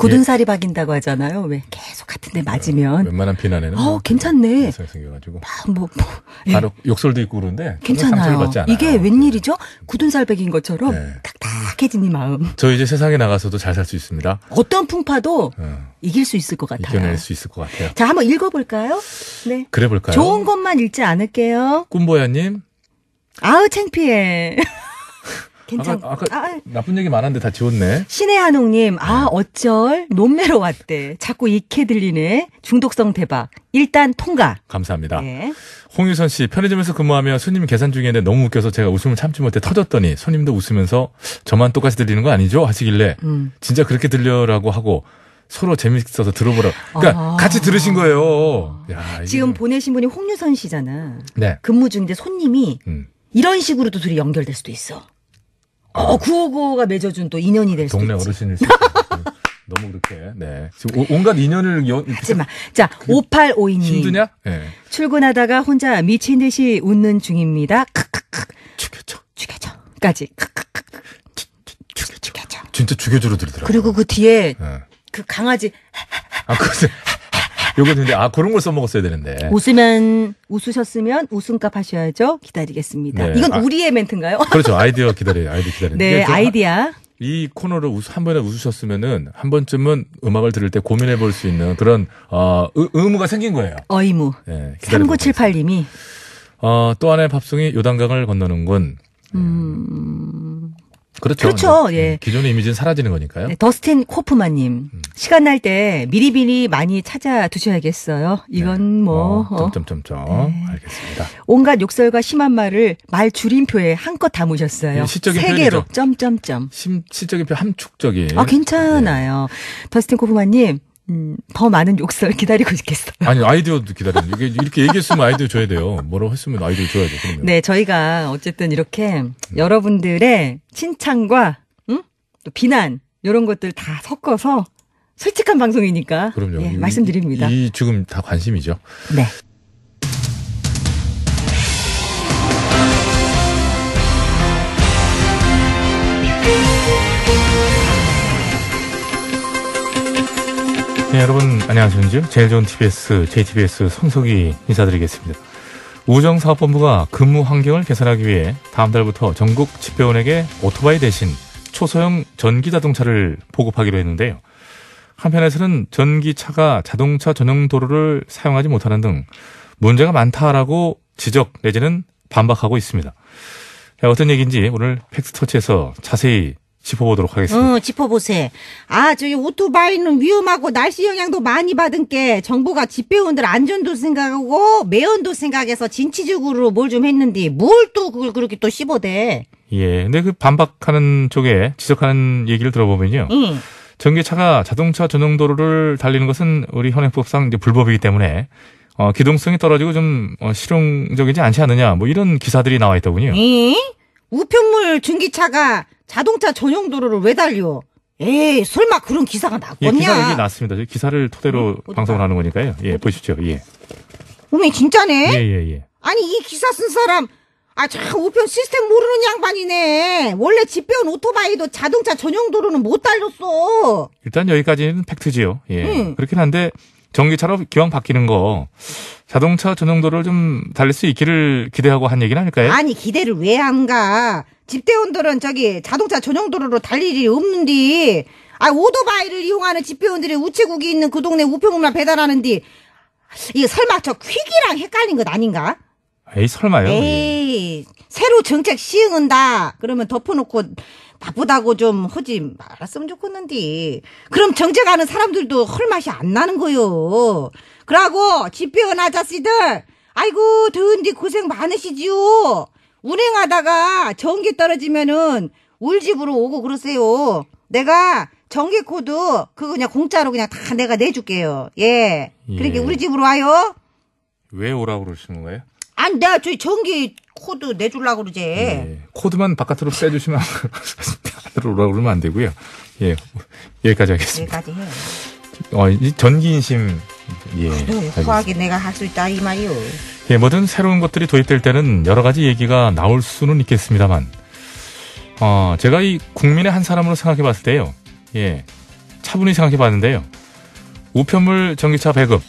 Speaker 5: 굳은 살이 박인다고 하잖아요. 왜 계속 같은 데 맞으면.
Speaker 3: 웬만한 비난에는.
Speaker 5: 어,
Speaker 3: 뭐
Speaker 5: 괜찮네.
Speaker 3: 생- 생겨가지고.
Speaker 5: 뭐, 뭐. 예,
Speaker 3: 바로 욕설도 있고 그런데. 상처를
Speaker 5: 괜찮아요. 이게 웬일이죠? 굳은 살백인 것처럼
Speaker 3: 네.
Speaker 5: 딱딱해진 이 마음.
Speaker 3: 저 이제 세상에 나가서도 잘 살 수 있습니다.
Speaker 5: 어떤 풍파도
Speaker 3: 어,
Speaker 5: 이길 수 있을 것 같아요.
Speaker 3: 이겨낼 수 있을 것 같아요.
Speaker 5: 자, 한번 읽어볼까요? 네.
Speaker 3: 그래 볼까요?
Speaker 5: 좋은 것만 읽지 않을게요.
Speaker 3: 꿈보야님.
Speaker 5: 아우, 창피해. 괜찮,
Speaker 3: 아까, 아까
Speaker 5: 아,
Speaker 3: 나쁜 얘기 많았는데 다 지웠네.
Speaker 5: 신의 한옥님, 아,
Speaker 3: 네.
Speaker 5: 어쩔. 논매로 왔대. 자꾸 익해 들리네. 중독성 대박. 일단 통과.
Speaker 3: 감사합니다.
Speaker 5: 예.
Speaker 3: 홍유선 씨, 편의점에서 근무하며 손님 계산 중인데 너무 웃겨서 제가 웃음을 참지 못해 터졌더니 손님도 웃으면서 저만 똑같이 들리는 거 아니죠? 하시길래
Speaker 5: 음.
Speaker 3: 진짜 그렇게 들려라고 하고 서로 재밌어서 들어보라. 그러니까
Speaker 5: 아.
Speaker 3: 같이 들으신 거예요. 야, 이게
Speaker 5: 지금
Speaker 3: 좀-
Speaker 5: 보내신 분이 홍유선 씨잖아.
Speaker 3: 네.
Speaker 5: 근무 중인데 손님이
Speaker 3: 음.
Speaker 5: 이런 식으로도 둘이 연결될 수도 있어. 어, 955가 맺어준 또 인연이 될 수도
Speaker 3: 동네
Speaker 5: 있지.
Speaker 3: 어르신일 수 있어요. 너무 그렇게. 네. 지금 오- 온갖 인연을 연,
Speaker 5: 하지 마. 자, 5852님.
Speaker 3: 힘드냐? 네.
Speaker 5: 출근하다가 혼자 미친 듯이 웃는 중입니다. 크크크.
Speaker 3: 죽여줘.
Speaker 5: 죽여줘. 까지. 크크크.
Speaker 3: 죽여줘. 진짜 죽여주로 들더라고요.
Speaker 5: 그리고 그 뒤에
Speaker 3: 네.
Speaker 5: 그 강아지
Speaker 3: 아, 그거 요거 근데 아 그런 걸 써먹었어야 되는데.
Speaker 5: 웃으면 웃으셨으면 웃음값 하셔야죠. 기다리겠습니다.
Speaker 3: 네.
Speaker 5: 이건
Speaker 3: 아.
Speaker 5: 우리의 멘트인가요?
Speaker 3: 그렇죠. 아이디어 기다려요. 아이디어 기다려요.
Speaker 5: 네, 아이디어.
Speaker 3: 이 코너를 웃- 한 번에 웃으셨으면은 한 번쯤은 음악을 들을 때 고민해 볼 수 있는 그런 어 의- 의무가 생긴 거예요.
Speaker 5: 어이무.
Speaker 3: 네, 기다려보고
Speaker 5: 3978님이
Speaker 3: 어, 또 하나의 팝송이 요단강을 건너는군.
Speaker 5: 음.
Speaker 3: 그렇죠.
Speaker 5: 그렇죠.
Speaker 3: 네.
Speaker 5: 예.
Speaker 3: 기존의 이미지는 사라지는 거니까요.
Speaker 5: 네, 더스틴 코프만님.
Speaker 3: 음.
Speaker 5: 시간 날 때 미리미리 많이 찾아 두셔야겠어요. 이건 뭐,
Speaker 3: 어,
Speaker 5: 어,
Speaker 3: 점점점점.
Speaker 5: 네.
Speaker 3: 알겠습니다.
Speaker 5: 온갖 욕설과 심한 말을 말 줄임표에 한껏 담으셨어요.
Speaker 3: 예, 시적인
Speaker 5: 세. 개로, 점점점.
Speaker 3: 심, 시적인 표 함축적인.
Speaker 5: 아, 괜찮아요. 더스틴 코프만님, 음, 더 많은 욕설 기다리고 있겠어요.
Speaker 3: 아니, 아이디어도 기다려요. 이게 이렇게 얘기했으면 아이디어 줘야 돼요. 뭐라고 했으면 아이디어 줘야죠. 그러면.
Speaker 5: 네, 저희가 어쨌든 이렇게 여러분들의 칭찬과, 응? 또 비난, 이런 것들 다 섞어서 솔직한 방송이니까.
Speaker 3: 그럼요.
Speaker 5: 예,
Speaker 3: 이-
Speaker 5: 말씀드립니다.
Speaker 3: 이 지금 다 관심이죠.
Speaker 5: 네.
Speaker 3: 네, 여러분 안녕하십니까? 제일 좋은 TBS, JTBS 손석희 인사드리겠습니다. 우정사업본부가 근무 환경을 개선하기 위해 다음 달부터 전국 집배원에게 오토바이 대신 초소형 전기 자동차를 보급하기로 했는데요. 한편에서는 전기차가 자동차 전용 도로를 사용하지 못하는 등 문제가 많다라고 지적 내지는 반박하고 있습니다. 자, 어떤 얘기인지 오늘 팩스터치에서 자세히 짚어보도록 하겠습니다.
Speaker 5: 어, 짚어보세요. 아, 저기 오토바이는 위험하고 날씨 영향도 많이 받은 게 정부가 집배원들 안전도 생각하고 매연도 생각해서 진취적으로 뭘 좀 했는데 뭘 또 그걸 그렇게 또 씹어대.
Speaker 3: 예. 근데 그 반박하는 쪽에 지적하는 얘기를 들어보면요.
Speaker 5: 응.
Speaker 3: 전기차가 자동차 전용 도로를 달리는 것은 우리 현행법상 이제 불법이기 때문에 어, 기동성이 떨어지고 좀 어, 실용적이지 않지 않느냐 뭐 이런 기사들이 나와 있더군요.
Speaker 5: 에? 우편물 중기차가 자동차 전용 도로를 왜 달려? 에이, 설마 그런 기사가
Speaker 3: 예,
Speaker 5: 나왔겠냐?
Speaker 3: 기사 얘기 났습니다. 저 기사를 토대로 방송을 하는 거니까요. 예, 보십시오. 예.
Speaker 5: 어메, 진짜네?
Speaker 3: 예, 예, 예.
Speaker 5: 아니, 이 기사 쓴 사람, 아, 참, 우편 시스템 모르는 양반이네. 원래 집배원 오토바이도 자동차 전용 도로는 못 달렸어.
Speaker 3: 일단 여기까지는 팩트지요. 예.
Speaker 5: 음.
Speaker 3: 그렇긴 한데 전기차로 기왕 바뀌는 거 자동차 전용 도로를 좀 달릴 수 있기를 기대하고 한 얘기는 아닐까요?
Speaker 5: 아니, 기대를 왜 안 가? 집배원들은 저기 자동차 전용 도로로 달릴 일이 없는데, 아, 오토바이를 이용하는 집배원들이 우체국이 있는 그 동네 우편물만 배달하는데, 이게 설마 저 퀵이랑 헷갈린 것 아닌가?
Speaker 3: 에이, 설마요. 예.
Speaker 5: 에이, 새로 정책 시행한다. 그러면 덮어놓고 바쁘다고 좀 하지 말았으면 좋겠는데. 그럼 정책하는 사람들도 헐 맛이 안 나는 거요. 그러고 집배원 아저씨들, 아이고 더운데 고생 많으시지요. 운행하다가 전기 떨어지면은 우리 집으로 오고 그러세요. 내가 전기 코드 그거 그냥 공짜로 그냥 다 내가 내줄게요. 예. 그러니까
Speaker 3: 예.
Speaker 5: 우리 집으로 와요.
Speaker 3: 왜 오라고 그러시는 거예요?
Speaker 5: 아니 내가 저기 전기 코드 내주려고 그러지.
Speaker 3: 예. 코드만 바깥으로 빼주시면 안으로 오라고 그러면 안 되고요. 예. 여기까지 하겠습니다.
Speaker 5: 여기까지 해.
Speaker 3: 어, 이 전기 인심. 예.
Speaker 5: 후하게 내가 할 수 있다 이 말이요.
Speaker 3: 예, 뭐든 새로운 것들이 도입될 때는 여러 가지 얘기가 나올 수는 있겠습니다만, 어, 제가 이 국민의 한 사람으로 생각해 봤을 때요, 예, 차분히 생각해 봤는데요, 우편물 전기차 배급,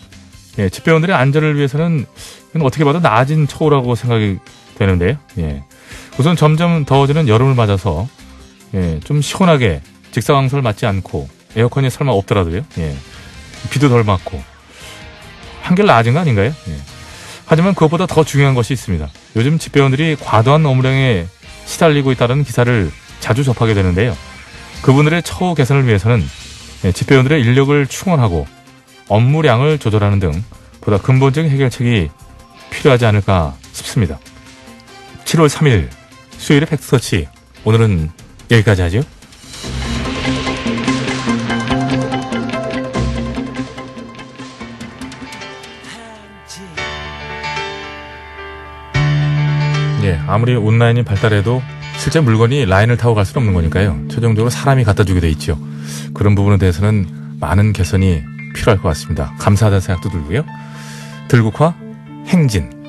Speaker 3: 예, 집배원들의 안전을 위해서는 어떻게 봐도 낮은 처우라고 생각이 되는데요, 예. 우선 점점 더워지는 여름을 맞아서, 예, 좀 시원하게 직사광선을 맞지 않고, 에어컨이 설마 없더라도요, 예, 비도 덜 맞고, 한결 나아진 거 아닌가요? 예. 하지만 그것보다 더 중요한 것이 있습니다. 요즘 집배원들이 과도한 업무량에 시달리고 있다는 기사를 자주 접하게 되는데요. 그분들의 처우 개선을 위해서는 예, 집배원들의 인력을 충원하고 업무량을 조절하는 등 보다 근본적인 해결책이 필요하지 않을까 싶습니다. 7월 3일 수요일의 팩트서치 오늘은 여기까지 하죠. 아무리 온라인이 발달해도 실제 물건이 라인을 타고 갈 수는 없는 거니까요. 최종적으로 사람이 갖다 주게 돼 있죠. 그런 부분에 대해서는 많은 개선이 필요할 것 같습니다. 감사하다는 생각도 들고요. 들국화 행진.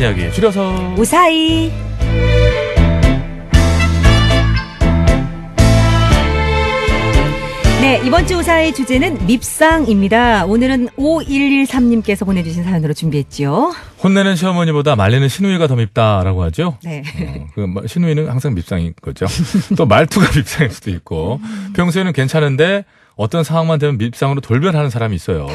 Speaker 3: 사는 이야기 줄여서
Speaker 13: 우사히. 네, 이번 주 우사의 주제는 밉상입니다. 오늘은 5113님께서 보내주신 사연으로 준비했지요.
Speaker 3: 혼내는 시어머니보다 말리는 시누이가 더 밉다라고 하죠.
Speaker 13: 네.
Speaker 3: 어, 그 마- 시누이는 항상 밉상인 거죠. 또 말투가 밉상일 수도 있고 평소에는 괜찮은데
Speaker 14: 어떤 상황만 되면 밉상으로 돌변하는 사람이 있어요.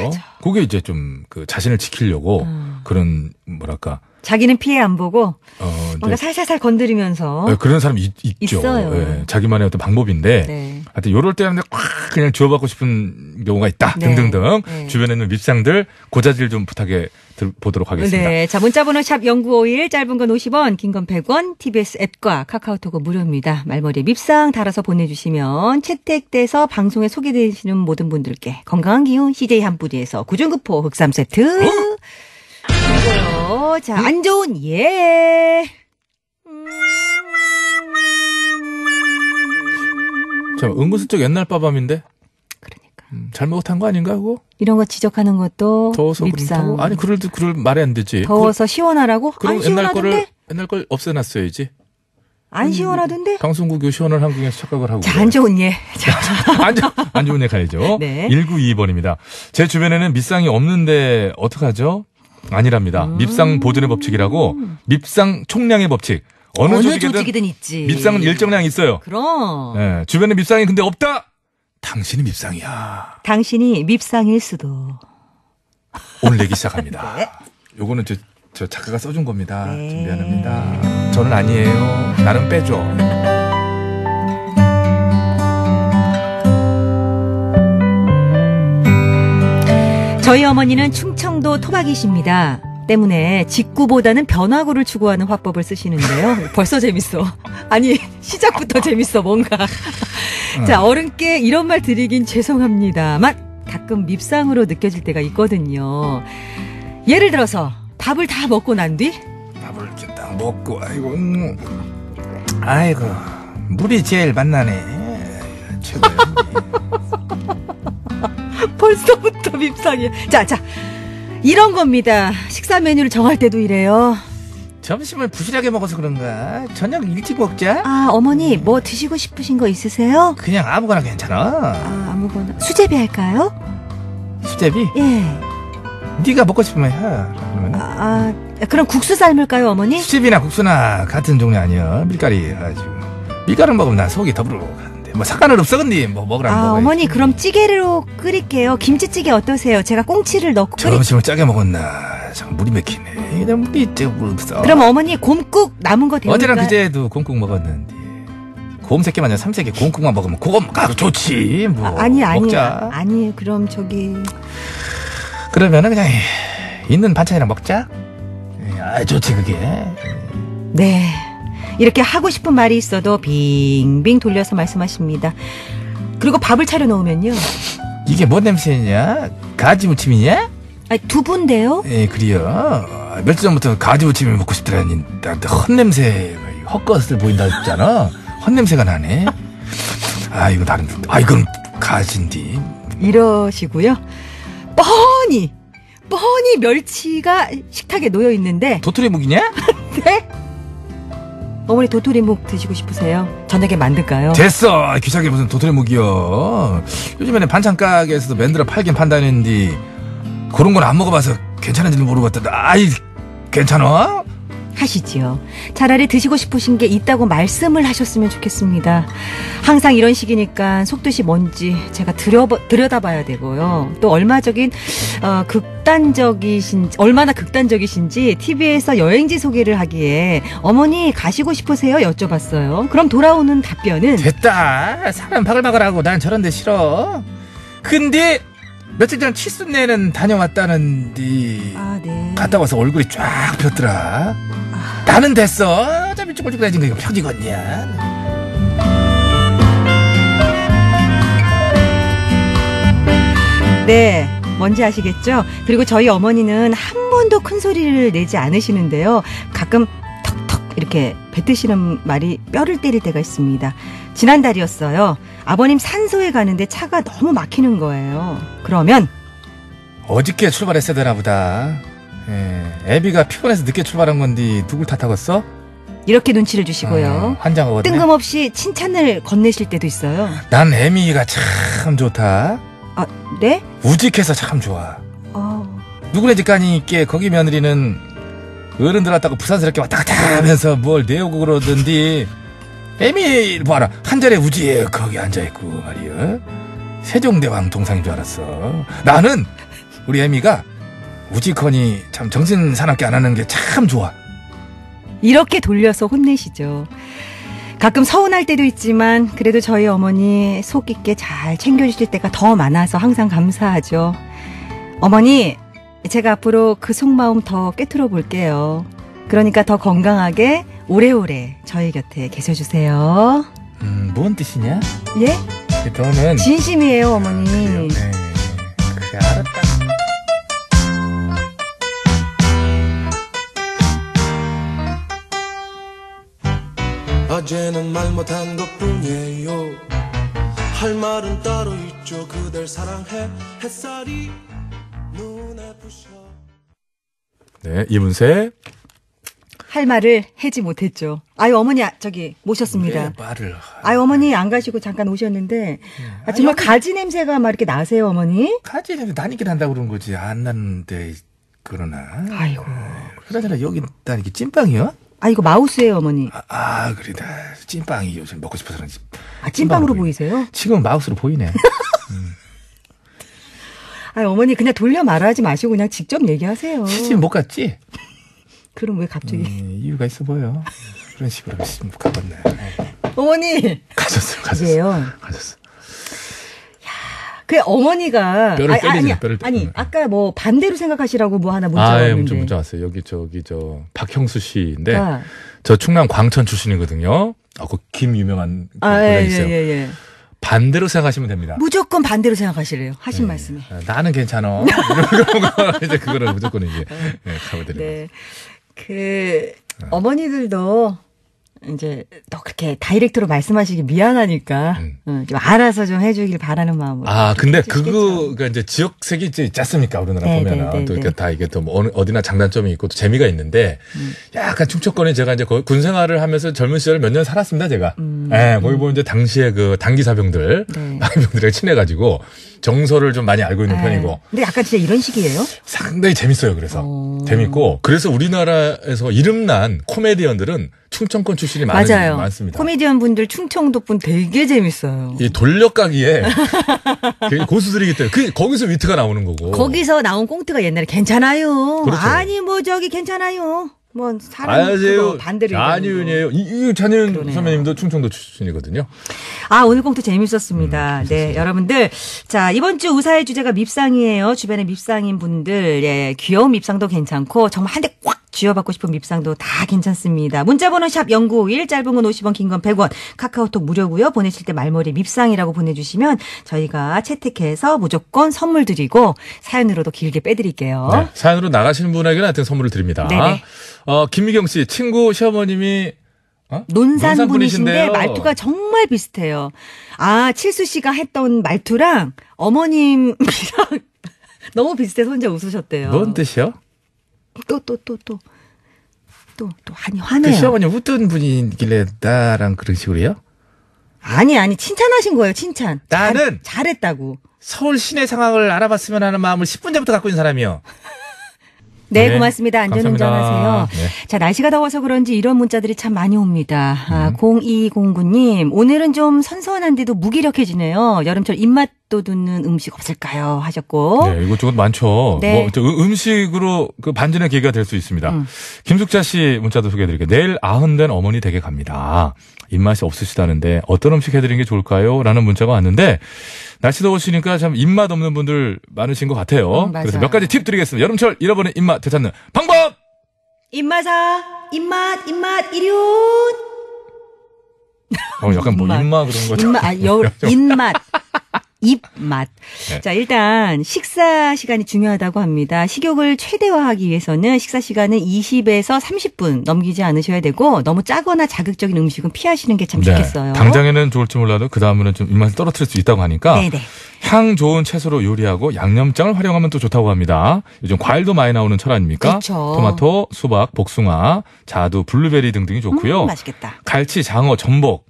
Speaker 14: 그게 이제 좀 그 자신을 지키려고
Speaker 5: 음.
Speaker 14: 그런 뭐랄까
Speaker 5: 자기는 피해 안 보고
Speaker 14: 어
Speaker 5: 뭔가 살살살 건드리면서
Speaker 14: 네, 그런 사람 이 있, 죠
Speaker 5: 있어요.
Speaker 14: 예, 자기만의 어떤 방법인데
Speaker 5: 네.
Speaker 14: 하여튼 요럴 때는 꽉 그냥 주워받고 싶은 경우가 있다
Speaker 5: 네.
Speaker 14: 등등등
Speaker 5: 네.
Speaker 14: 주변에 있는 밉상들 고자질 좀 부탁해 들- 보도록 하겠습니다.
Speaker 5: 네. 자, 문자번호 샵 0951, 짧은 건 50원, 긴 건 100원, TBS 앱과 카카오톡은 무료입니다. 말머리에 밉상 달아서 보내주시면 채택돼서 방송에 소개되시는 모든 분들께 건강한 기운 CJ 한뿌리에서 구중구포 흑삼 세트. 그리고요. 자, 안 좋은 예.
Speaker 14: 참 은근슬쩍 옛날 빠밤인데. 그러니까. 잘못한 거 아닌가 그거?
Speaker 5: 이런 거 지적하는 것도
Speaker 14: 더워서
Speaker 5: 밉상.
Speaker 14: 그런다고? 아니 그럴 그럴 말이 안 되지.
Speaker 5: 더워서 시원하라고?
Speaker 14: 그,
Speaker 5: 럼안
Speaker 14: 옛날? 거를 옛날 걸 없애놨어야지.
Speaker 5: 안 시원하던데?
Speaker 14: 방송국 요 시원한 한국에서 착각을 하고.
Speaker 5: 자, 안 좋은 예. 자,
Speaker 14: 안, 좋- 안 좋은 애 가야죠.
Speaker 5: 네.
Speaker 14: 1922번입니다. 제 주변에는 밉상이 없는데 어떡하죠? 아니랍니다.
Speaker 5: 음.
Speaker 14: 밉상 보존의 법칙이라고 밉상 총량의 법칙. 어느,
Speaker 5: 어느
Speaker 14: 조직이든,
Speaker 5: 조직이든 있지.
Speaker 14: 밉상은 일정량 있어요.
Speaker 5: 그럼.
Speaker 14: 예, 주변에 밉상이 근데 없다? 당신이 밉상이야.
Speaker 5: 당신이 밉상일 수도.
Speaker 14: 오늘 내기 시작합니다.
Speaker 5: 네.
Speaker 14: 요거는 저, 저 작가가 써준 겁니다. 준비합니다. 저는 아니에요. 나는 빼줘.
Speaker 5: 저희 어머니는 충청도 토박이십니다. 때문에 직구보다는 변화구를 추구하는 화법을 쓰시는데요. 벌써 재밌어. 아니, 시작부터 재밌어, 뭔가. 자, 어른께 이런 말 드리긴 죄송합니다만 가끔 밉상으로 느껴질 때가 있거든요. 예를 들어서 밥을 다 먹고 난 뒤
Speaker 3: 밥을 이렇게 딱 먹고 아이고 음. 아이고 물이 제일 맛나네 최고야
Speaker 5: 벌써부터 밉상이야. 자, 자. 이런 겁니다. 식사 메뉴를 정할 때도 이래요.
Speaker 3: 점심을 부실하게 먹어서 그런가 저녁 일찍 먹자
Speaker 5: 아, 어머니, 뭐 드시고 싶으신 거 있으세요?
Speaker 3: 그냥 아무거나 괜찮아
Speaker 5: 아, 아무거나. 수제비 할까요?
Speaker 3: 수제비
Speaker 5: 예.
Speaker 3: 네가 먹고 싶으면 해 그러면
Speaker 5: 아, 그럼 국수 삶을까요, 어머니?
Speaker 3: 수제비나 국수나 같은 종류 아니야 밀가루 해가지고 밀가루 먹으면 난 속이 가는데 뭐 상관은 없어 근데 뭐 먹으라면
Speaker 5: 아,
Speaker 3: 먹어야지
Speaker 5: 어머니, 그럼 찌개로 끓일게요. 김치찌개 어떠세요? 제가 꽁치를 넣고 끓이.
Speaker 3: 점심을 짜게 먹었나 참 물이 맥히네 나 물이 좀 없어
Speaker 5: 그럼 어머니, 곰국 남은 거 데울까요?
Speaker 3: 어제랑 그제도 곰국 먹었는데 곰 새끼만 아니라 삼새끼 곰국만 먹으면 그거 가루 좋지 뭐
Speaker 5: 아, 아니, 아니.
Speaker 3: 먹자
Speaker 5: 아니, 그럼 저기.
Speaker 3: 그러면은 그냥 있는 반찬이랑 먹자 예, 아 좋지 그게
Speaker 5: 네. 이렇게 하고 싶은 말이 있어도 빙빙 돌려서 말씀하십니다. 그리고 밥을 차려 놓으면요.
Speaker 3: 이게 뭔 냄새냐 가지 무침이냐
Speaker 5: 아니, 두부인데요?
Speaker 3: 예 그래요 며칠 전부터 가지 무침이 먹고 싶더라니 나한테 헛냄새 헛것을 보인다 했잖아 헛냄새가 나네 아 이거 다른 아 이건 가지인데
Speaker 5: 이러시고요. 뻔히, 뻔히 멸치가 식탁에 놓여 있는데.
Speaker 3: 도토리 묵이냐?
Speaker 5: 네? 어머니 도토리묵 드시고 싶으세요? 저녁에 만들까요?
Speaker 3: 됐어 귀찮게 무슨 도토리 묵이여 요즘에는 반찬 가게에서도 만들어 팔긴 판다는데 그런 건 안 먹어봐서 괜찮은지는 모르겠다 아이 괜찮아?
Speaker 5: 하시지요. 차라리 드시고 싶으신 게 있다고 말씀을 하셨으면 좋겠습니다. 항상 이런 식이니까 속뜻이 뭔지 제가 들여, 들여다봐야 되고요. 또 얼마적인 어, 극단적이신지 얼마나 극단적이신지 TV에서 여행지 소개를 하기에 어머니 가시고 싶으세요? 여쭤봤어요. 그럼 돌아오는 답변은
Speaker 3: 됐다 사람 바글바글하고 난 저런 데 싫어 근데 며칠 전 칠순내는 다녀왔다는데
Speaker 5: 아, 네.
Speaker 3: 갔다 와서 얼굴이 쫙 폈더라 나는 됐어 어차피 쭈글쭈글해진 거 이거 편이겠냐
Speaker 5: 네. 뭔지 아시겠죠? 그리고 저희 어머니는 한 번도 큰 소리를 내지 않으시는데요. 가끔 턱턱 이렇게 뱉으시는 말이 뼈를 때릴 때가 있습니다. 지난달이었어요. 아버님 산소에 가는데 차가 너무 막히는 거예요. 그러면
Speaker 3: 어저께 출발했어야 되나 보다 예, 애비가 피곤해서 늦게 출발한 건데 누굴 탓하겠어?
Speaker 5: 이렇게 눈치를 주시고요.
Speaker 3: 환장하거든
Speaker 5: 뜬금없이 칭찬을 건네실 때도 있어요.
Speaker 3: 난 애미가 참 좋다
Speaker 5: 아, 네?
Speaker 3: 우직해서 참 좋아
Speaker 5: 어,
Speaker 3: 누구네 집 가니께 거기 며느리는 어른들 왔다고 부산스럽게 왔다 갔다 하면서 뭘 내오고 그러던디 애미 봐라 한 자리에 우지에 거기 앉아있고 말이야
Speaker 7: 세종대왕 동상인 줄 알았어. 나는 우리 애미가 우지커니 참 정신 사납게 안 하는 게 참 좋아.
Speaker 5: 이렇게 돌려서 혼내시죠. 가끔 서운할 때도 있지만 그래도 저희 어머니 속 깊게 잘 챙겨주실 때가 더 많아서 항상 감사하죠. 어머니, 제가 앞으로 그 속마음 더 꿰뚫어 볼게요. 그러니까 더 건강하게 오래오래 저희 곁에 계셔주세요.
Speaker 7: 음, 뭔 뜻이냐?
Speaker 5: 예?
Speaker 7: 너는
Speaker 5: 진심이에요, 어머니.
Speaker 7: 네, 그래 알았다.
Speaker 15: 어제는 말 못한 것 뿐이에요 할 말은 따로 있죠 그댈 사랑해 햇살이 눈에 부셔
Speaker 3: 네, 이문세.
Speaker 5: 할 말을 해지 못했죠. 아유, 어머니, 아, 저기, 모셨습니다.
Speaker 7: 말을.
Speaker 5: 아유, 어머니 안 가시고 잠깐 오셨는데, 아, 정말 가지 냄새가 막 이렇게 나세요, 어머니?
Speaker 7: 가지 냄새 나니까 난다고 그런 거지. 안 나는데 그러나.
Speaker 5: 아이고.
Speaker 7: 그러잖아 여기 난 이게 찐빵이야?
Speaker 5: 아, 이거 마우스예요, 어머니.
Speaker 7: 아, 아 그래다. 찐빵이 요즘 먹고 싶어서 그런지.
Speaker 5: 아, 찐빵으로 보이세요?
Speaker 7: 지금 마우스로 보이네.
Speaker 5: 아, 어머니 그냥 돌려 말하지 마시고 그냥 직접 얘기하세요.
Speaker 7: 시집 못 갔지?
Speaker 5: 그럼 왜 갑자기?
Speaker 7: 음, 이유가 있어 보여. 그런 식으로 가봤네.
Speaker 5: 어머니.
Speaker 7: 가졌어, 가졌어.
Speaker 5: 그래요.
Speaker 7: 가졌어.
Speaker 5: 그 어머니가
Speaker 3: 뼈를
Speaker 5: 아니,
Speaker 3: 때리지,
Speaker 5: 아니,
Speaker 3: 뼈를
Speaker 5: 아니,
Speaker 3: 때리네.
Speaker 5: 아까 뭐 반대로 생각하시라고 뭐 하나 문자
Speaker 3: 아, 예,
Speaker 5: 왔는데.
Speaker 3: 문자, 문자 왔어요. 여기, 저기, 저, 박형수 씨인데,
Speaker 5: 아.
Speaker 3: 저 충남 광천 출신이거든요. 아, 그김 유명한 그
Speaker 5: 아, 예, 예,
Speaker 3: 있어요.
Speaker 5: 예, 예.
Speaker 3: 반대로 생각하시면 됩니다.
Speaker 5: 무조건 반대로 생각하시래요. 하신 말씀에.
Speaker 3: 아, 나는 괜찮아. 이런 거, 이제 그거를 무조건 이제, 네, 가보드립니다.
Speaker 5: 네. 그 어머니들도 이제 또 그렇게 다이렉트로 말씀하시기 미안하니까 어, 좀 알아서 좀 해주길 바라는 마음으로.
Speaker 3: 아, 근데 그거가 이제 지역색이 있지 않습니까? 우리나라
Speaker 5: 네,
Speaker 3: 보면은.
Speaker 5: 네, 네,
Speaker 3: 또 이렇게
Speaker 5: 네.
Speaker 3: 다 이게 또뭐 어느- 어디나 장단점이 있고 또 재미가 있는데
Speaker 5: 음.
Speaker 3: 약간 충청권에 제가 이제 군 생활을 하면서 젊은 시절 몇 년 살았습니다, 제가.
Speaker 5: 음.
Speaker 3: 예, 거기 보면 이제 당시에 그 단기 사병들,
Speaker 5: 네.
Speaker 3: 단기병들이랑 친해가지고 정서를 좀 많이 알고 있는
Speaker 5: 네.
Speaker 3: 편이고
Speaker 5: 근데 약간 진짜 이런 식이에요?
Speaker 3: 상당히 재밌어요, 그래서. 재밌고. 그래서 우리나라에서 이름난 코미디언들은 충청권 출신이 많은,
Speaker 5: 맞아요.
Speaker 3: 많습니다.
Speaker 5: 코미디언 분들 충청도 분 되게 재밌어요.
Speaker 3: 이 돌려가기에 고수들이기 때문에 그, 거기서 위트가 나오는 거고.
Speaker 5: 거기서 나온 꽁트가 옛날에 괜찮아요.
Speaker 3: 그렇죠.
Speaker 5: 아니 뭐 저기 괜찮아요. 뭐 사람 반대로.
Speaker 3: 잔유윤이에요. 이, 이 잔유윤 선배님도 충청도 출신이거든요.
Speaker 5: 아, 오늘 꽁트 재밌었습니다.
Speaker 3: 음,
Speaker 5: 네, 여러분들. 자, 이번 주 우사의 주제가 밉상이에요. 주변에 밉상인 분들, 예, 귀여운 밉상도 괜찮고, 정말 한 대 꽉 쥐어받고 싶은 밉상도 다 괜찮습니다. 문자번호 샵 0951, 짧은 건 50원, 긴 건 100원, 카카오톡 무료고요 보내실 때 말머리 밉상이라고 보내주시면 저희가 채택해서 무조건 선물 드리고, 사연으로도 길게 빼드릴게요.
Speaker 3: 네, 사연으로 나가시는 분에게는 하여튼 선물을 드립니다.
Speaker 5: 네네.
Speaker 3: 어, 김미경 씨, 친구 시어머님이 어?
Speaker 5: 논산 분이신데. 말투가 정말 비슷해요. 아, 칠수 씨가 했던 말투랑 어머님이랑 너무 비슷해서 혼자 웃으셨대요.
Speaker 3: 뭔 뜻이요?
Speaker 5: 또, 또, 또, 또. 또, 또, 아니,
Speaker 3: 그
Speaker 5: 화내요.
Speaker 3: 시어머니 웃던 분이길래 나랑 그런 식으로 해요?
Speaker 5: 아니, 아니, 칭찬하신 거예요, 칭찬.
Speaker 3: 나는
Speaker 5: 잘, 잘했다고.
Speaker 3: 서울 시내 상황을 알아봤으면 하는 마음을 10분 전부터 갖고 있는 사람이요.
Speaker 5: 네,
Speaker 3: 네,
Speaker 5: 고맙습니다. 안전운전
Speaker 3: 감사합니다.
Speaker 5: 하세요.
Speaker 3: 네.
Speaker 5: 자, 날씨가 더워서 그런지 이런 문자들이 참 많이 옵니다. 아,
Speaker 3: 음.
Speaker 5: 0209님, 오늘은 좀 선선한데도 무기력해지네요. 여름철 입맛 돋는 음식 없을까요? 하셨고.
Speaker 3: 네, 이것저것 많죠.
Speaker 5: 네.
Speaker 3: 뭐, 저 음- 음식으로 그 반전의 계기가 될 수 있습니다.
Speaker 5: 음.
Speaker 3: 김숙자 씨 문자도 소개해드릴게요. 내일 아흔 된 어머니 댁에 갑니다. 입맛이 없으시다는데 어떤 음식 해드리는 게 좋을까요? 라는 문자가 왔는데 날씨 더우시니까 참 입맛 없는 분들 많으신 것 같아요.
Speaker 5: 음.
Speaker 3: 그래서 몇 가지 팁 드리겠습니다. 여름철 잃어버린 입맛 되찾는 방법!
Speaker 5: 입맛아, 입맛, 입맛, 일윤.
Speaker 3: 어, 약간 뭐
Speaker 5: 입맛.
Speaker 3: 입맛 그런 거.
Speaker 5: 입맛, 아, 여, 입맛. 입맛.
Speaker 3: 네.
Speaker 5: 자, 일단 식사 시간이 중요하다고 합니다. 식욕을 최대화하기 위해서는 식사 시간은 20에서 30분 넘기지 않으셔야 되고 너무 짜거나 자극적인 음식은 피하시는 게참 좋겠어요.
Speaker 3: 네. 당장에는 좋을지 몰라도 그 다음에는 좀 입맛을 떨어뜨릴 수 있다고 하니까
Speaker 5: 네네.
Speaker 3: 향 좋은 채소로 요리하고 양념장을 활용하면 또 좋다고 합니다. 요즘 과일도 많이 나오는 철 아닙니까?
Speaker 5: 그쵸.
Speaker 3: 토마토, 수박, 복숭아, 자두, 블루베리 등등이 좋고요.
Speaker 5: 음, 맛있겠다.
Speaker 3: 갈치, 장어, 전복.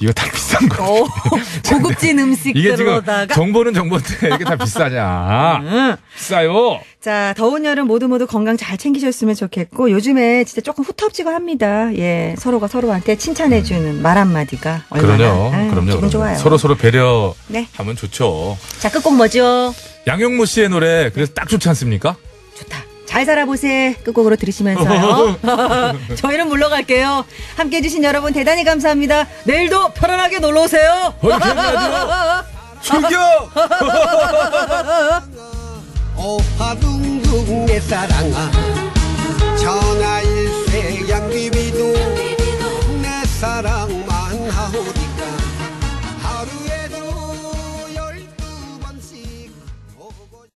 Speaker 3: 이거 다 비싼 거.
Speaker 5: 오, 고급진 음식
Speaker 3: 이게 지금 정보는 정보인데 이게 다 비싸냐?
Speaker 5: 음.
Speaker 3: 비싸요.
Speaker 5: 자, 더운 여름 모두 모두 건강 잘 챙기셨으면 좋겠고 요즘에 진짜 조금 후텁지근합니다. 예, 서로가 서로한테 칭찬해주는 말 한마디가 얼마나
Speaker 3: 그럼요.
Speaker 5: 아유,
Speaker 3: 그럼요.
Speaker 5: 기분
Speaker 3: 그럼요.
Speaker 5: 좋아요.
Speaker 3: 서로 서로 배려하면
Speaker 5: 네.
Speaker 3: 좋죠.
Speaker 5: 자, 끝곡 뭐죠?
Speaker 3: 양용모 씨의 노래 그래서 딱 좋지 않습니까?
Speaker 5: 잘 살아보세요. 끝곡으로 들으시면서요. 저희는 물러갈게요. 함께 해주신 여러분 대단히 감사합니다. 내일도 편안하게 놀러 오세요.
Speaker 3: 죽여!
Speaker 16: 오파둥둥 내 사랑아 천하일세 양귀비도 내 사랑